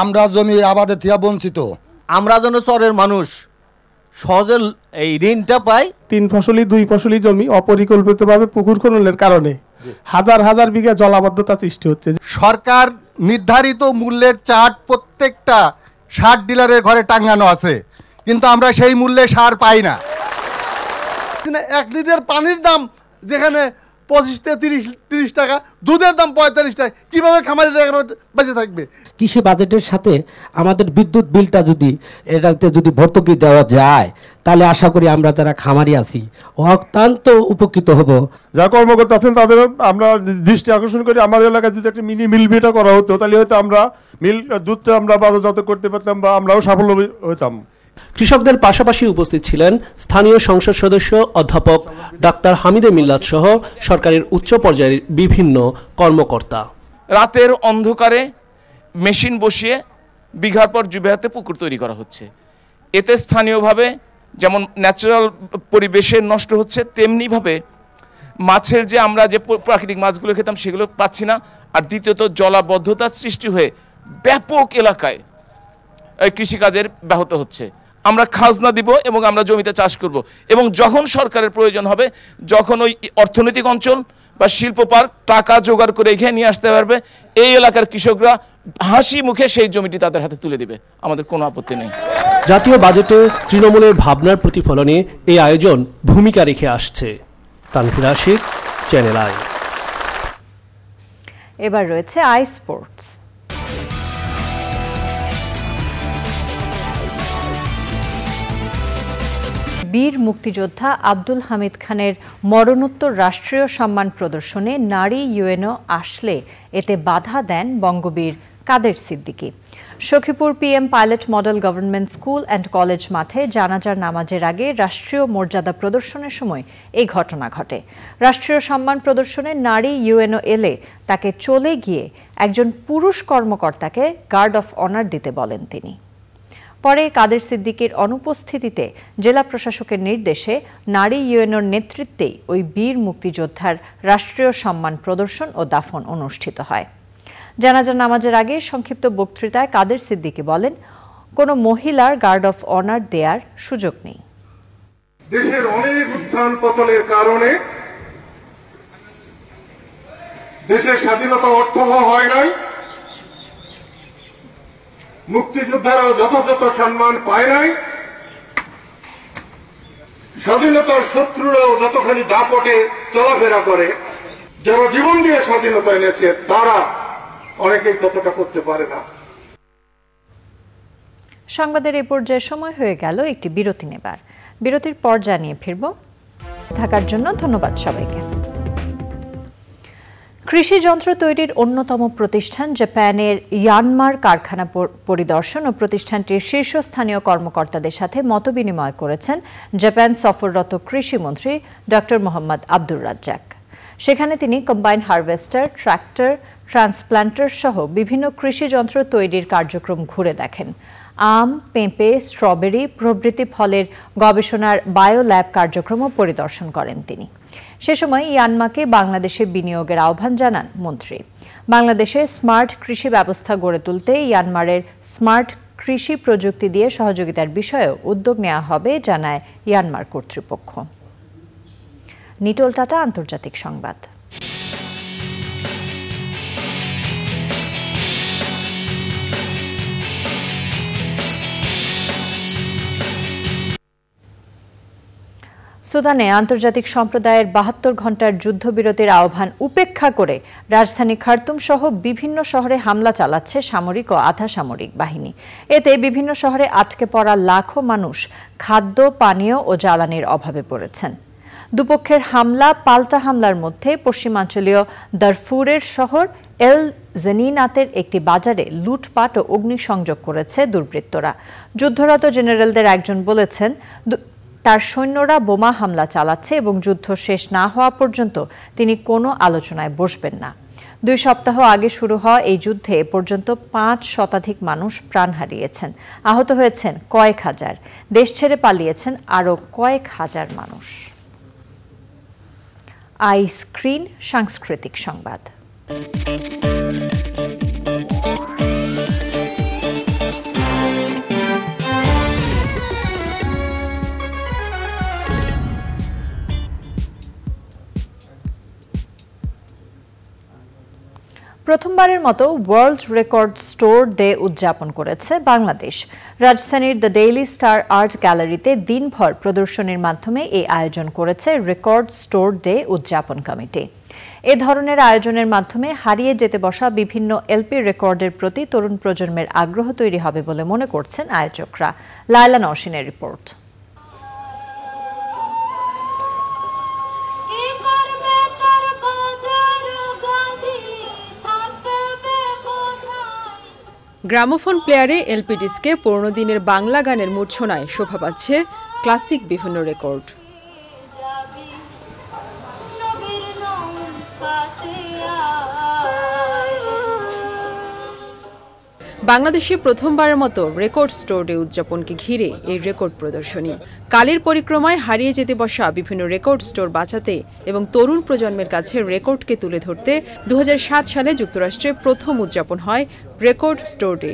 আমরা জমির আবাদে থেকে বঞ্চিত। আমরা যেন চরের মানুষ সহজে এই ঋণটা পাই। তিন ফসলি দুই ফসলি জমি অপরিকল্পিতভাবে পুকুর খননের কারণে। হাজার হাজার বিঘা জলাবদ্ধতা সৃষ্টি হচ্ছে। সরকার নির্ধারিত মূল্যের চার্ট প্রত্যেকটা সার ডিলারের ঘরে টাঙ্গানো আছে, কিন্তু আমরা সেই মূল্যে সার পাই না। এক লিটার পানির দাম যেখানে পঁচিশ থেকে তিরিশ তিরিশ টাকা দুধের দাম পঁয়তাল্লিশ টাকা। কীভাবে খামারিরা বেঁচে থাকবে? কৃষি বাজেটের সাথে আমাদের বিদ্যুৎ বিলটা যদি এটাতে যদি ভর্তুকি দেওয়া যায় তাহলে আশা করি আমরা যারা খামারি আছি অত্যন্ত উপকৃত হব। যা কর্মকর্তা আছেন তাদের আমরা দৃষ্টি আকর্ষণ করি। আমাদের এলাকায় যদি একটা মিনি মিল বিটা করা হতো তাহলে হয়তো আমরা মিল দুধটা আমরা বাজারজাত করতে পারতাম বা আমরাও সাফল্য হতাম কৃষকদের পাশাপাশি উপস্থিত ছিলেন স্থানীয় সংসদ সদস্য অধ্যাপক ডাক্তার হামিদে মিল্লাত সহ সরকারের উচ্চ পর্যায়ের বিভিন্ন কর্মকর্তা। রাতের অন্ধকারে মেশিন বসিয়ে বিঘার পর জুবেহাতে পুকুর তৈরি করা হচ্ছে। এতে স্থানীয়ভাবে যেমন ন্যাচারাল পরিবেশে নষ্ট হচ্ছে, তেমনিভাবে মাছের যে আমরা যে প্রাকৃতিক মাছগুলো খেতাম সেগুলো পাচ্ছি না। আর দ্বিতীয়ত জলাবদ্ধতার সৃষ্টি হয়ে ব্যাপক এলাকায় কৃষিকাজের ব্যাহত হচ্ছে। আমরা খাজনা দিব এবং আমরা জমিতে চাষ করব। এবং যখন সরকারের প্রয়োজন হবে যখন ওই অর্থনৈতিক অঞ্চল বা শিল্প পার্ক টাকা জোগাড় করে এখানে নিয়ে আসতে পারবে এই এলাকার কৃষকরা হাসি মুখে সেই জমিটি তাদের হাতে তুলে দিবে। আমাদের কোনো আপত্তি নেই। জাতীয় বাজেটে তৃণমূলের ভাবনার প্রতিফলনে এই আয়োজন ভূমিকা রেখে আসছে। তানফির আশিক চ্যানেল আই এবার রয়েছে আই স্পোর্টস বীর মুক্তিযোদ্ধা আব্দুল হামিদ খানের মরণোত্তর রাষ্ট্রীয় সম্মান প্রদর্শনে নারী ইউএনও আসলে। এতে বাধা দেন Bangabir Kader Siddiqui. Sakhipur PM pilot model government school and college মাঠে জানাজার নামাজের আগে রাষ্ট্রীয় মর্যাদা প্রদর্শনের সময় এই ঘটনা ঘটে। রাষ্ট্রীয় সম্মান প্রদর্শনে নারী ইউএনও এলে তাকে চলে গিয়ে একজন পুরুষ কর্মকর্তাকে গার্ড অফ অনার দিতে বলেন তিনি। পরে কাদের সিদ্দিকের অনুপস্থিতিতে জেলা প্রশাসকের নির্দেশে নারী ইউএনওর নেতৃত্বেই ওই বীর মুক্তিযোদ্ধার রাষ্ট্রীয় সম্মান প্রদর্শন ও দাফন অনুষ্ঠিত হয়। জানাজা নামাজের আগে সংক্ষিপ্ত বক্তৃতায় কাদের সিদ্দিকি বলেন, কোনো মহিলার গার্ড অফ অনার দেয়ার সুযোগ নেই। দেশের অনেক উত্থান পতনের কারণে দেশের স্বাধীনতা অর্থবহ হয় নাই। মুক্তিযোদ্ধারাও যথাযথ সম্মান পায় নাই। স্বাধীনতার শত্রুরাও যতখানি দাপটে চলাফেরা করে, যারা জীবন দিয়ে স্বাধীনতা এনেছে, তারা অনেকেই ততটা করতে পারে না। সংবাদের এই পর্যায়ে সময় হয়ে গেল একটি বিরতি নেবার। বিরতির পর জানিয়ে ফিরব। থাকার জন্য ধন্যবাদ সবাইকে। কৃষি যন্ত্র তৈরির অন্যতম প্রতিষ্ঠান জাপানের ইয়ানমার কারখানা পরিদর্শন ও প্রতিষ্ঠানটির শীর্ষস্থানীয় কর্মকর্তাদের সাথে মতবিনিময় করেছেন জাপান সফররত কৃষিমন্ত্রী ডক্টর মোহাম্মদ আব্দুর রাজ্জাক। সেখানে তিনি কম্বাইন হারভেস্টার ট্র্যাক্টর ট্রান্সপ্লান্টার সহ বিভিন্ন কৃষি যন্ত্র তৈরির কার্যক্রম ঘুরে দেখেন। আম, পেঁপে, স্ট্রবেরি প্রভৃতি ফলের গবেষণার বায়ো ল্যাব কার্যক্রমও পরিদর্শন করেন তিনি। সে সময় ইয়ানমাকে বাংলাদেশে বিনিয়োগের আহ্বান জানান মন্ত্রী। বাংলাদেশে স্মার্ট কৃষি ব্যবস্থা গড়ে তুলতে ইয়ানমারের স্মার্ট কৃষি প্রযুক্তি দিয়ে সহযোগিতার বিষয়েও উদ্যোগ নেওয়া হবে, জানায় ইয়ানমার কর্তৃপক্ষ। নিটোল টাটা, আন্তর্জাতিক সংবাদ। সুদানে আন্তর্জাতিক সম্প্রদায়ের বাহাত্তর ঘণ্টার যুদ্ধবিরতির আহ্বান উপেক্ষা করে রাজধানী খার্তুম সহ বিভিন্ন শহরে হামলা চালাচ্ছে সামরিক ও আধা সামরিক বাহিনী। এতে বিভিন্ন শহরে আটকে পড়া লাখো মানুষ খাদ্য, পানীয় ও জ্বালানির অভাবে পড়েছেন। দুপক্ষের হামলা, পাল্টা হামলার মধ্যে পশ্চিমাঞ্চলীয় দারফুরের শহর এল জেনিনাতের একটি বাজারে লুটপাট ও অগ্নিসংযোগ করেছে দুর্বৃত্তরা। যুদ্ধরত জেনারেলদের একজন বলেছেন তার সৈন্যরা বোমা হামলা চালাচ্ছে এবং যুদ্ধ শেষ না হওয়া পর্যন্ত তিনি কোনো আলোচনায় বসবেন না। দুই সপ্তাহ আগে শুরু হওয়া এই যুদ্ধে পর্যন্ত পাঁচ শতাধিক মানুষ প্রাণ হারিয়েছেন। আহত হয়েছেন কয়েক হাজার। দেশ ছেড়ে পালিয়েছেন আরও কয়েক হাজার মানুষ। আই স্ক্রিন সাংস্কৃতিক সংবাদ। প্রথমবারের মতো ওয়ার্ল্ড রেকর্ড স্টোর ডে উদযাপন করেছে বাংলাদেশ। রাজধানীর দ্য ডেইলি স্টার আর্ট গ্যালারিতে দিনভর প্রদর্শনীর মাধ্যমে এই আয়োজন করেছে রেকর্ড স্টোর ডে উদযাপন কমিটি। এ ধরনের আয়োজনের মাধ্যমে হারিয়ে যেতে বসা বিভিন্ন এলপি রেকর্ডের প্রতি তরুণ প্রজন্মের আগ্রহ তৈরি হবে বলে মনে করছেন আয়োজকরা। লায়লা নওশিনের রিপোর্ট। গ্রামোফোন প্লেয়ারে এলপি ডিস্কে পুরনো দিনের বাংলা গানের মূর্ছনায় শোভা পাচ্ছে ক্লাসিক বিভিন্ন রেকর্ড। বাংলাদেশে প্রথমবারের মতো রেকর্ড স্টোর ডে উদযাপনকে ঘিরে এই রেকর্ড প্রদর্শনী। কালের পরিক্রমায় হারিয়ে যেতে বসা বিভিন্ন রেকর্ড স্টোর বাঁচাতে এবং তরুণ প্রজন্মের কাছে রেকর্ডকে তুলে ধরতে দু হাজার সাত সালে যুক্তরাষ্ট্রে প্রথম উদযাপন হয় রেকর্ড স্টোর ডে।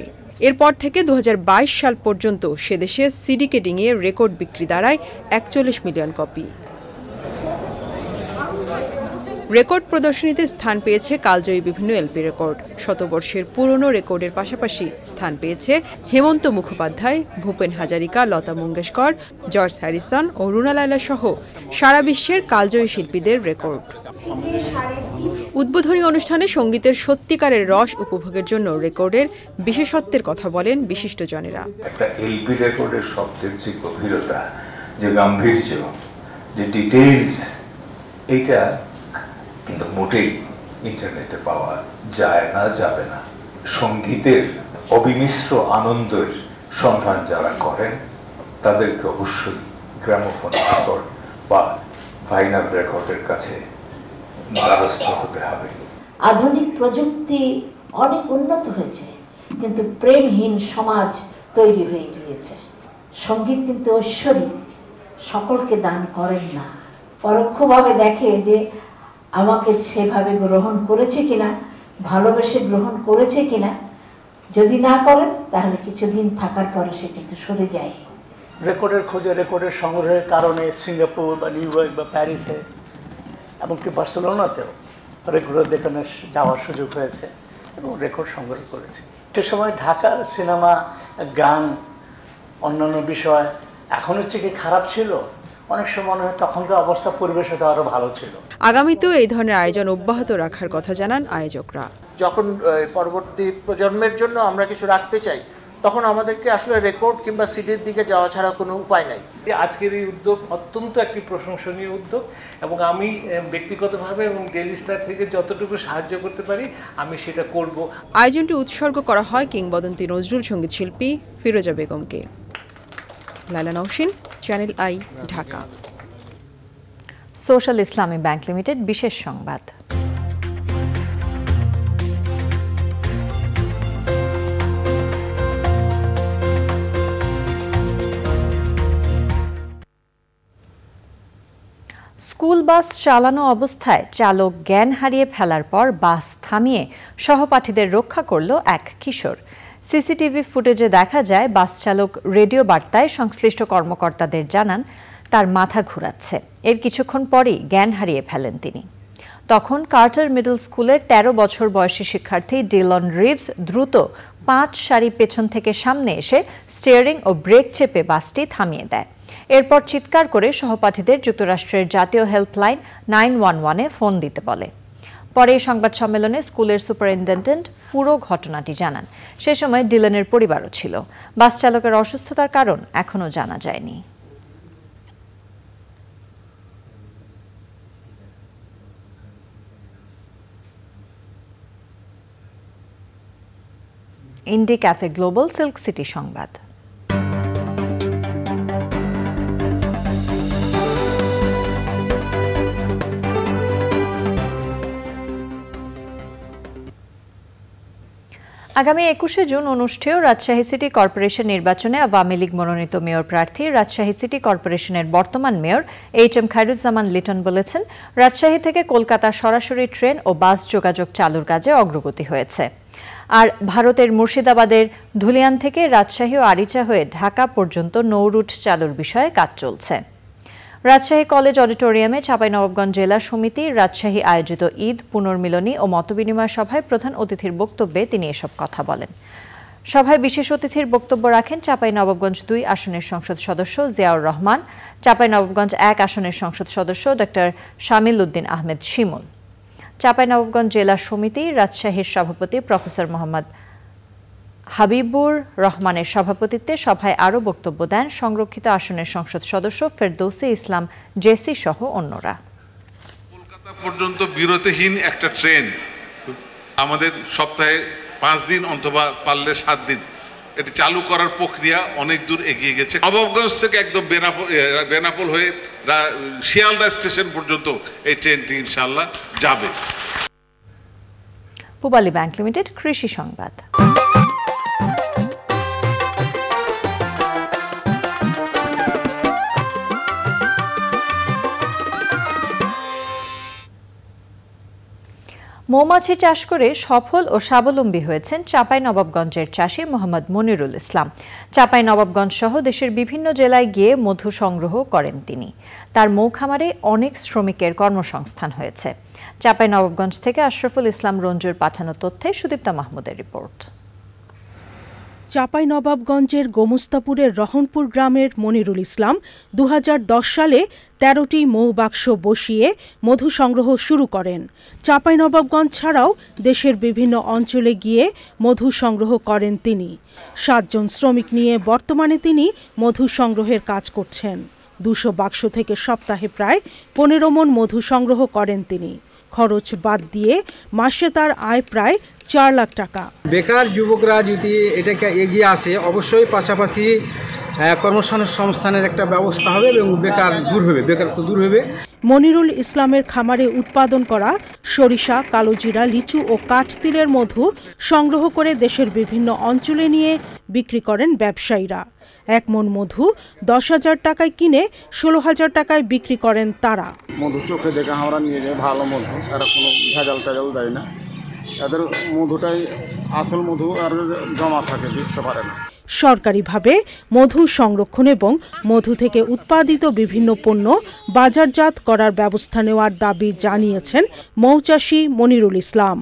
এরপর থেকে দু হাজার বাইশ সাল পর্যন্ত সেদেশে সিডি কেটিংয়ে রেকর্ড বিক্রি দাঁড়ায় একচল্লিশ মিলিয়ন কপি। রেকর্ড প্রদর্শনীতে স্থান পেয়েছে কালজয়ী বিভিন্ন এলপি রেকর্ড। শতবর্ষের পুরনো রেকর্ডের পাশাপাশি স্থান পেয়েছে হেমন্ত মুখোপাধ্যায়, ভূপেন হাজারিকা, লতা মঙ্গেশকর, জর্জ হ্যারিসন ও রুনা লায়লা সহ সারা বিশ্বের কালজয়ী শিল্পীদের রেকর্ড। উদ্বোধনী অনুষ্ঠানে সঙ্গীতের সত্যিকারের রস উপভোগের জন্য রেকর্ডের বিশেষত্বের কথা বলেন বিশিষ্টজনেরা। একটা এলপি রেকর্ডের শব্দের যে গভীরতা, যে গাম্ভীর্য, যে ডিটেইলস এইটা কিন্তু মোটেই ইন্টারনেটে পাওয়া যায় না, যাবে না। সঙ্গীতের অবিমিশ্র আনন্দের সন্ধান যারা করেন, তাদেরকে অবশ্যই গ্রামোফোন রেকর্ড বা ভাইনাল রেকর্ডের কাছে দ্বারস্থ হতে হবে। আধুনিক প্রযুক্তি অনেক উন্নত হয়েছে, কিন্তু প্রেমহীন সমাজ তৈরি হয়ে গিয়েছে। সংগীত কিন্তু ঐশ্বরিক, সকলকে দান করেন না। পরোক্ষভাবে দেখে যে আমাকে সেভাবে গ্রহণ করেছে কিনা, ভালোবেসে গ্রহণ করেছে কিনা, যদি না করেন, তাহলে কিছুদিন থাকার পরে সে কিন্তু সরে যায়। রেকর্ডের খোঁজে, রেকর্ডের সংগ্রহের কারণে সিঙ্গাপুর বা নিউ ইয়র্ক বা প্যারিসে, এমনকি বার্সেলোনাতেও রেকর্ড দেখানো যাওয়ার সুযোগ হয়েছে এবং রেকর্ড সংগ্রহ করেছে। সে সময় ঢাকার সিনেমা, গান, অন্যান্য বিষয় এখন হচ্ছে কি খারাপ ছিল? অনেক সময় মনে হয় তখনকার অবস্থা পরিবেশ হয়তো আরও ভালো ছিল। আগামীতেও এই ধরনের আয়োজন অব্যাহত রাখার কথা জানান আয়োজকরা। যখন পরবর্তী প্রজন্মের জন্য আমরা কিছু রাখতে চাই তখন আমাদেরকে আসলে রেকর্ড কিংবা সিডির দিকে যাওয়া ছাড়া কোনো উপায় নাই। আজকের এই উদ্যোগ অত্যন্ত একটি প্রশংসনীয় উদ্যোগ এবং আমি ব্যক্তিগতভাবে এবং ডেলি স্টার থেকে যতটুকু সাহায্য করতে পারি আমি সেটা করব। আয়োজনটি উৎসর্গ করা হয় কিংবদন্তি নজরুল সংগীত শিল্পী ফিরোজা বেগমকে। Lala Nousheen Channel I Dhaka. Social Islami bank limited, বিশেষ সংবাদ। স্কুল বাস চালানো অবস্থায় চালক জ্ঞান হারিয়ে ফেলার পর বাস থামিয়ে সহপাঠীদের রক্ষা করল এক কিশোর। সিসিটিভি ফুটেজে দেখা যায়, বাস চালক রেডিও বার্তায় সংশ্লিষ্ট কর্মকর্তাদের জানান, তার মাথা ঘুরাচ্ছে। এর কিছুক্ষণ পরেই জ্ঞান হারিয়ে ফেলেন তিনি। তখন কার্টার মিডল স্কুলের ১৩ বছর বয়সী শিক্ষার্থী ডিলন রিভস দ্রুত পাঁচ সারি পেছন থেকে সামনে এসে স্টিয়ারিং ও ব্রেক চেপে বাসটি থামিয়ে দেয়। এরপর চিৎকার করে সহপাঠীদের যুক্তরাষ্ট্রের জাতীয় হেল্পলাইন নাইন ওয়ান ওয়ানে ফোন দিতে বলে। পরে সংবাদ সম্মেলনে স্কুলের সুপারিনটেন্ডেন্ট পুরো ঘটনাটি জানান। সে সময় ডিলনের পরিবারও ছিল। বাস চালকের অসুস্থতার কারণ এখনও জানা যায়নি। Indie cafe global silk city সংবাদ। আগামী একুশে জুন অনুষ্ঠেয় রাজশাহী সিটি কর্পোরেশন নির্বাচনে আওয়ামী লীগ মনোনীত মেয়র প্রার্থী, রাজশাহী সিটি কর্পোরেশনের বর্তমান mayor H M Khairuzzaman Liton বলেছেন, রাজশাহী থেকে কলকাতা সরাসরি ট্রেন ও বাস যোগাযোগ চালুর কাজে অগ্রগতি হয়েছে। আর ভারতের মুর্শিদাবাদের ধুলিয়ান থেকে রাজশাহী ও আরিচা হয়ে ঢাকা পর্যন্ত নৌরুট চালুর বিষয়ে কাজ চলছে। রাজশাহী কলেজ অডিটোরিয়ামে চাঁপাইনবাবগঞ্জ জেলা সমিতি, রাজশাহী আয়োজিত ঈদ, পুনর্মিলনী ও মতবিনিময় সভায় প্রধান অতিথির বক্তব্যে তিনি এসব কথা বলেন। সভায় বিশেষ অতিথির বক্তব্য রাখেন চাঁপাইনবাবগঞ্জ দুই আসনের সংসদ সদস্য জিয়াউর রহমান চাঁপাইনবাবগঞ্জ এক আসনের সংসদ সদস্য ডক্টর শামিল উদ্দিন আহমেদ শিমুল। চাঁপাইনবাবগঞ্জ জেলা সমিতি, রাজশাহীর সভাপতি প্রফেসর মোহাম্মদ হাবিবুর রহমানের সভাপতিত্বে সভায় আরও বক্তব্য দেন সংরক্ষিত আসনের সংসদ সদস্য ফেরদৌসি ইসলাম জেসি সহ অন্যরা। কলকাতা পর্যন্ত বিরতিহীন একটা ট্রেন আমাদের সপ্তাহে পাঁচ দিন অথবা পারলে সাত দিন। এটি চালু করার প্রক্রিয়া অনেক দূর এগিয়ে গেছে। নবাবগঞ্জ থেকে একদম বেনাপোল বেনাপোল হয়ে শিয়ালদা স্টেশন পর্যন্ত এই ট্রেনটি ইনশাল্লাহ যাবে। পুবালি ব্যাংক লিমিটেড কৃষি সংবাদ। মৌমাছি চাষ করে সফল ও স্বাবলম্বী হয়েছেন চাপাই নবাবগঞ্জের চাষি মোহাম্মদ মনিরুল ইসলাম। চাপাই নবাবগঞ্জ সহ দেশের বিভিন্ন জেলায় গিয়ে মধু সংগ্রহ করেন তিনি। তার মৌ খামারে অনেক শ্রমিকের কর্মসংস্থান হয়েছে। চাপাই নবাবগঞ্জ থেকে আশরাফুল ইসলাম রঞ্জুর পাঠানো তথ্যে সুদীপ্তা মাহমুদের রিপোর্ট। চাপাই নবাবগঞ্জের গোমস্তাপুরের রহনপুর গ্রামের মনিরুল ইসলাম দু হাজার দশ সালে তেরোটি মৌবাক্স বসিয়ে মধু সংগ্রহ শুরু করেন। চাপাই নবাবগঞ্জ ছাড়াও দেশের বিভিন্ন অঞ্চলে গিয়ে মধু সংগ্রহ করেন তিনি। সাতজন শ্রমিক নিয়ে বর্তমানে তিনি মধু সংগ্রহের কাজ করছেন। দুশো বাক্স থেকে সপ্তাহে প্রায় পনেরো মন মধু সংগ্রহ করেন তিনি। খরচ বাদ দিয়ে মাসে তার আয় প্রায় চার লাখ টাকা। বেকার যুবকরা যদি এটাকে এগিয়ে আসে অবশ্যই পাশাপাশি কর্মসংস্থানের একটা ব্যবস্থা হবে এবং বেকার দূর হবে বেকার তো দূর হবে। মনিরুল ইসলামের খামারে উৎপাদন করা সরিষা কালোজিরা লিচু ও কাঠতিলের মধু সংগ্রহ করে দেশের বিভিন্ন অঞ্চলে নিয়ে বিক্রি করেন ব্যবসায়ীরা। এক মন মধু দশ হাজার টাকায় কিনে ষোলো হাজার টাকায় বিক্রি করেন তারা। মধু চোখে দেখে আমরা নিয়ে যাই ভালো মধু। এরা কোনো ভেজাল টেজাল দেয় না। এদের মধুটাই আসল মধু আর জমা থাকে বুঝতে পারে না। সরকারিভাবে মধু সংরক্ষণ এবং মধু থেকে উৎপাদিত বিভিন্ন পণ্য বাজারজাত করার ব্যবস্থা নেওয়ার দাবি জানিয়েছেন মৌচাষী মনিরুল ইসলাম।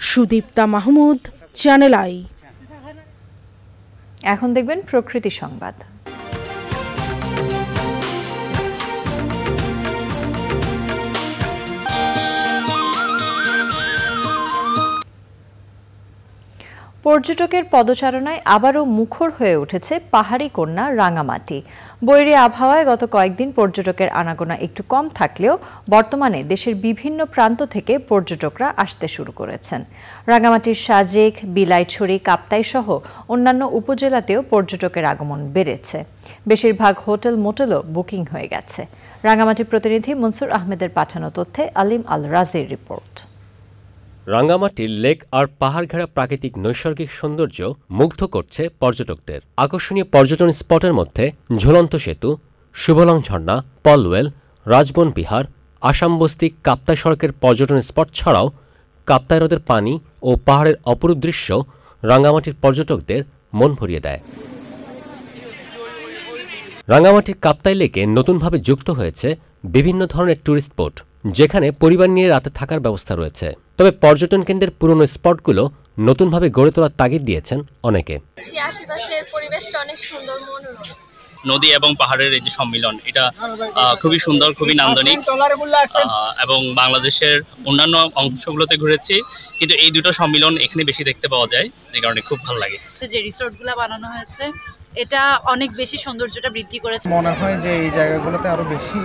Sudipta Mahmud Channel I. এখন দেখবেন প্রকৃতি সংবাদ। পর্যটকের পদচারণায় আবারও মুখর হয়ে উঠেছে পাহাড়ি কন্যা রাঙামাটি। বৈরী আবহাওয়ায় গত কয়েকদিন পর্যটকের আনাগোনা একটু কম থাকলেও বর্তমানে দেশের বিভিন্ন প্রান্ত থেকে পর্যটকরা আসতে শুরু করেছেন। রাঙামাটির সাজেক, বিলাইছড়ি কাপ্তাই সহ অন্যান্য উপজেলাতেও পর্যটকের আগমন বেড়েছে। বেশিরভাগ হোটেল মোটেলও বুকিং হয়ে গেছে। রাঙামাটি প্রতিনিধি মনসুর আহমেদের পাঠানো তথ্যে আলিম আল রাজির রিপোর্ট। রাঙ্গামাটির লেক আর পাহাড় ঘেরা প্রাকৃতিক নৈসর্গিক সৌন্দর্য মুগ্ধ করছে পর্যটকদের। আকর্ষণীয় পর্যটন স্পটের মধ্যে ঝুলন্ত সেতু, শুভলং ঝর্ণা, পলওয়েল, রাজবন বিহার, আসাম বস্তি, কাপ্তাই সড়কের পর্যটন স্পট ছাড়াও কাপ্তাই হ্রদের পানি ও পাহাড়ের অপরূপ দৃশ্য রাঙ্গামাটির পর্যটকদের মন ভরিয়ে দেয়। রাঙ্গামাটির কাপ্তাই লেকে নতুনভাবে যুক্ত হয়েছে বিভিন্ন ধরনের ট্যুরিস্ট স্পট, যেখানে পরিবার নিয়ে রাতে থাকার ব্যবস্থা রয়েছে। তবে পর্যটন কেন্দ্রের পুরনো স্পটগুলো নতুনভাবে গড়ে তোলার তাগিদ দিয়েছেন অনেকে। আশেপাশের পরিবেশটা অনেক সুন্দর মনোরম। নদী এবং পাহাড়ের এই যে সম্মিলন এটা খুবই সুন্দর খুবই নান্দনিক। এবং বাংলাদেশের অন্যান্য অংশগুলোতে ঘুরেছি কিন্তু এই দুটো সম্মিলন এখানে বেশি দেখতে পাওয়া যায় যে কারণে খুব ভালো লাগে। যে রিসোর্টগুলো বানানো হয়েছে এটা অনেক বেশি সৌন্দর্যটা বৃদ্ধি করেছে। মনে হয় যে এই জায়গাগুলোতে আরও বেশি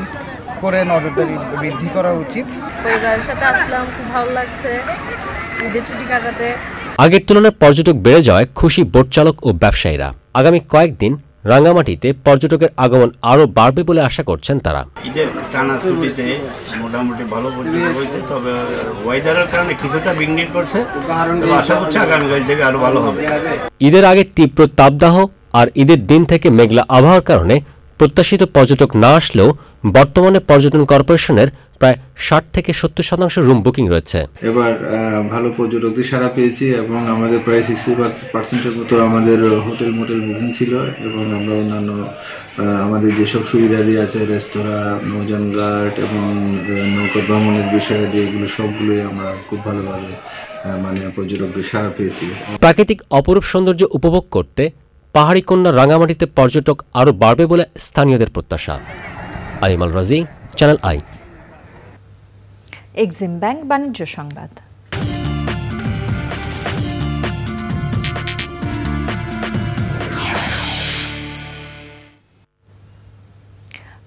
করে নজরদারি বৃদ্ধি করা উচিত। পরিবারের সাথে আসলাম খুব ভালো লাগছে। ঈদের ছুটি কাটাতে। আগের তুলনায় পর্যটক বেড়ে যাওয়ায় খুশি বোট চালক ও ব্যবসায়ীরা। আগামী কয়েকদিন রাঙ্গামাটিতে পর্যটকের আগমন আরও বাড়বে বলে আশা করছেন তারা। ঈদের টানা ছুটিতে মোটামুটি ভালো পর্যটক হয়েছে তবে ওয়েদারের কারণে কিছুটা বিঘ্নিত করছে। আশা করছি আগামীকাল থেকে আরও ভালো হবে। ঈদের আগে তীব্র তাপদাহ আর ঈদের দিন থেকে মেঘলা আবহাওয়ার কারণে প্রত্যাশিত পর্যটক না আসলেও বর্তমানে পর্যটন কর্পোরেশনের প্রায় ষাট থেকে সত্তর শতাংশ রুম বুকিং রয়েছে। এবার ভালো পর্যটকদের সারা পেয়েছি এবং আমাদের প্রায় সিক্সটি পার্সেন্টের মতো আমাদের হোটেল মোটেল বুকিং ছিল এবং আমরা অন্যান্য আমাদের যেসব সুবিধাদি আছে রেস্তোরাঁ নৌজান ঘাট এবং নৌকা ভ্রমণের বিষয়াদি এগুলো সবগুলোই আমরা খুব ভালোভাবে মানে পর্যটকদের সারা পেয়েছি। প্রাকৃতিক অপরূপ সৌন্দর্য উপভোগ করতে পাহাড়ি কন্যা রাঙামাটিতে পর্যটক আরও বাড়বে বলে স্থানীয়দের প্রত্যাশা। আইমাল রাজি, চ্যানেল আই। এক্সিম ব্যাংক, বাণিজ্য সংবাদ।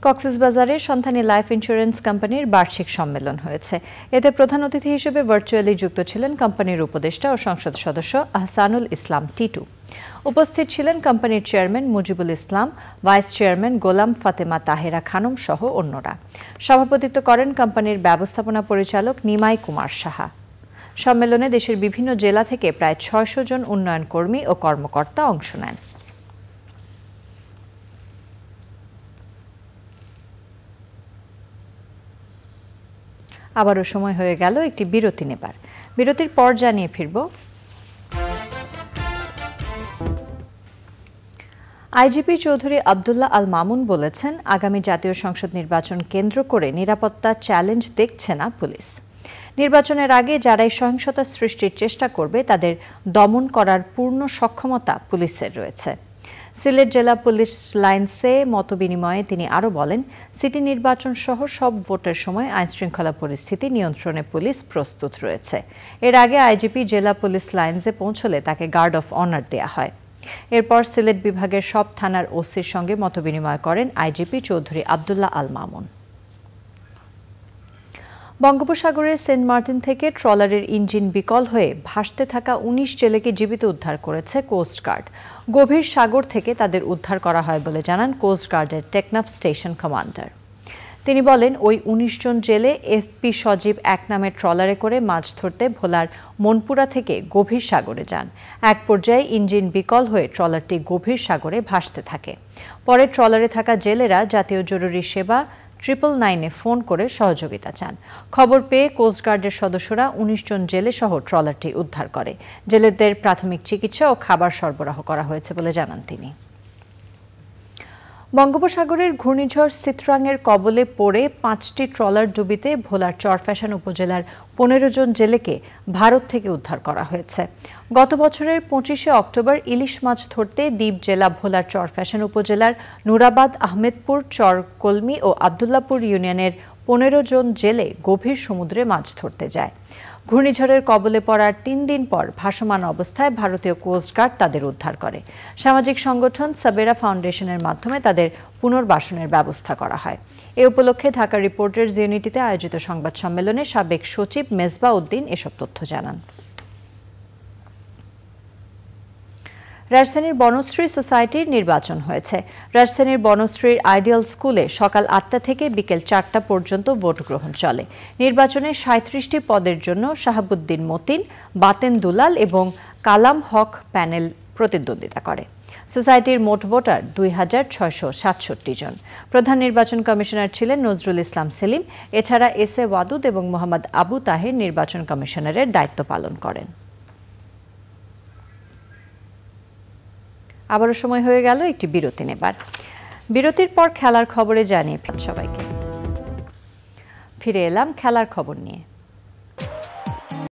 কক্সবাজারে সন্ধানী লাইফ ইন্স্যুরেন্স কোম্পানির বার্ষিক সম্মেলন হয়েছে। এতে প্রধান অতিথি হিসেবে ভার্চুয়ালি যুক্ত ছিলেন কোম্পানির উপদেষ্টা ও সংসদ সদস্য আহসানুল ইসলাম টিটু। উপস্থিত ছিলেন কোম্পানির chairman Mujibul Islam, vice chairman Golam Fatema Tahera Khanam সহ অন্যরা। সভাপতিত্ব করেন কোম্পানির ব্যবস্থাপনা পরিচালক নিমাই কুমার সাহা। সম্মেলনে দেশের বিভিন্ন জেলা থেকে প্রায় ছয়শো জন উন্নয়ন কর্মী ও কর্মকর্তা অংশ নেন। আবারও সময় হয়ে গেল একটি বিরতি নেবার। বিরতির পর জানিয়ে ফিরব। আইজিপি চৌধুরী আবদুল্লাহ আল মামুন বলেছেন, আগামী জাতীয় সংসদ নির্বাচন কেন্দ্র করে নিরাপত্তা চ্যালেঞ্জ দেখছে না পুলিশ। নির্বাচনের আগে যারাই সহিংসতা সৃষ্টির চেষ্টা করবে, তাদের দমন করার পূর্ণ সক্ষমতা পুলিশের রয়েছে। সিলেট জেলা পুলিশ লাইন্সে মতবিনিময়ে তিনি আরও বলেন, সিটি নির্বাচন সহ সব ভোটের সময় আইনশৃঙ্খলা পরিস্থিতি নিয়ন্ত্রণে পুলিশ প্রস্তুত রয়েছে। এর আগে আইজিপি জেলা পুলিশ লাইন্সে পৌঁছলে তাকে গার্ড অফ অনার দেয়া হয়। এরপর সিলেট বিভাগের সব থানার ওসির সঙ্গে মতবিনিময় করেন আইজিপি চৌধুরী আবদুল্লাহ আল মামুন। বঙ্গোপসাগরের সেন্ট মার্টিন থেকে ট্রলারের ইঞ্জিন বিকল হয়ে ভাসতে থাকা উনিশ জেলেকে জীবিত উদ্ধার করেছে কোস্টগার্ড গভীর সাগর থেকে তাদের উদ্ধার করা হয় বলে জানান কোস্টগার্ডের টেকনাফ স্টেশন কমান্ডার। তিনি বলেন, ওই উনিশ জন জেলে এফপি সজীব এক নামের ট্রলারে করে মাছ ধরতে ভোলার মনপুরা থেকে গভীর সাগরে যান। এক পর্যায়ে ইঞ্জিন বিকল হয়ে ট্রলারটি গভীর সাগরে ভাসতে থাকে। পরে ট্রলারে থাকা জেলেরা জাতীয় জরুরি সেবা ট্রিপল নাইনে ফোন করে সহযোগিতা চান। খবর পেয়ে কোস্টগার্ডের সদস্যরা উনিশ জন জেলে সহ ট্রলারটি উদ্ধার করে। জেলেদের প্রাথমিক চিকিৎসা ও খাবার সরবরাহ করা হয়েছে বলে জানান তিনি। বঙ্গোপসাগরের ঘূর্ণিঝড় সিত্রাংয়ের কবলে পড়ে পাঁচটি ট্রলার ডুবিতে ভোলার চরফ্যাশন উপজেলার পনেরো জন জেলেকে ভারত থেকে উদ্ধার করা হয়েছে। গত বছরের পঁচিশে অক্টোবর ইলিশ মাছ ধরতে দ্বীপ জেলা ভোলার চরফ্যাশন উপজেলার নুরাবাদ, আহমেদপুর, চর, কলমি ও আবদুল্লাপুর ইউনিয়নের পনেরো জন জেলে গভীর সমুদ্রে মাছ ধরতে যায়। ঘূর্ণিঝড়ের কবলে পড়ার তিন দিন পর ভাসমান অবস্থায় ভারতীয় কোস্টগার্ড তাদের উদ্ধার করে। সামাজিক সংগঠন সাবেরা ফাউন্ডেশনের মাধ্যমে তাদের পুনর্বাসনের ব্যবস্থা করা হয়। এ উপলক্ষে ঢাকা রিপোর্টার্স ইউনিটিতে আয়োজিত সংবাদ সম্মেলনে সাবেক সচিব মেজবা উদ্দিন এসব তথ্য জানান। রাজধানীর বনশ্রী সোসাইটির নির্বাচন হয়েছে। রাজধানীর বনশ্রীর আইডিয়াল স্কুলে সকাল আটটা থেকে বিকেল চারটা পর্যন্ত ভোট গ্রহণ চলে। নির্বাচনে সাঁত্রিশটি পদের জন্য শাহাবুদ্দিন মতিন, বাতেন দুলাল এবং কালাম হক প্যানেল প্রতিদ্বন্দ্বিতা করে। সোসাইটির মোট ভোটার দুই হাজার ছয়শো সাতষট্টি জন। প্রধান নির্বাচন কমিশনার ছিলেন নজরুল ইসলাম সেলিম। এছাড়া এস এ ওয়াদুদ এবং মোহাম্মদ আবু তাহের নির্বাচন কমিশনারের দায়িত্ব পালন করেন। আবারও সময় হয়ে গেল একটি বিরতি নেবার। বিরতির পর খেলার খবরে জানিয়ে সবাইকে। ফিরে এলাম খেলার খবর নিয়ে।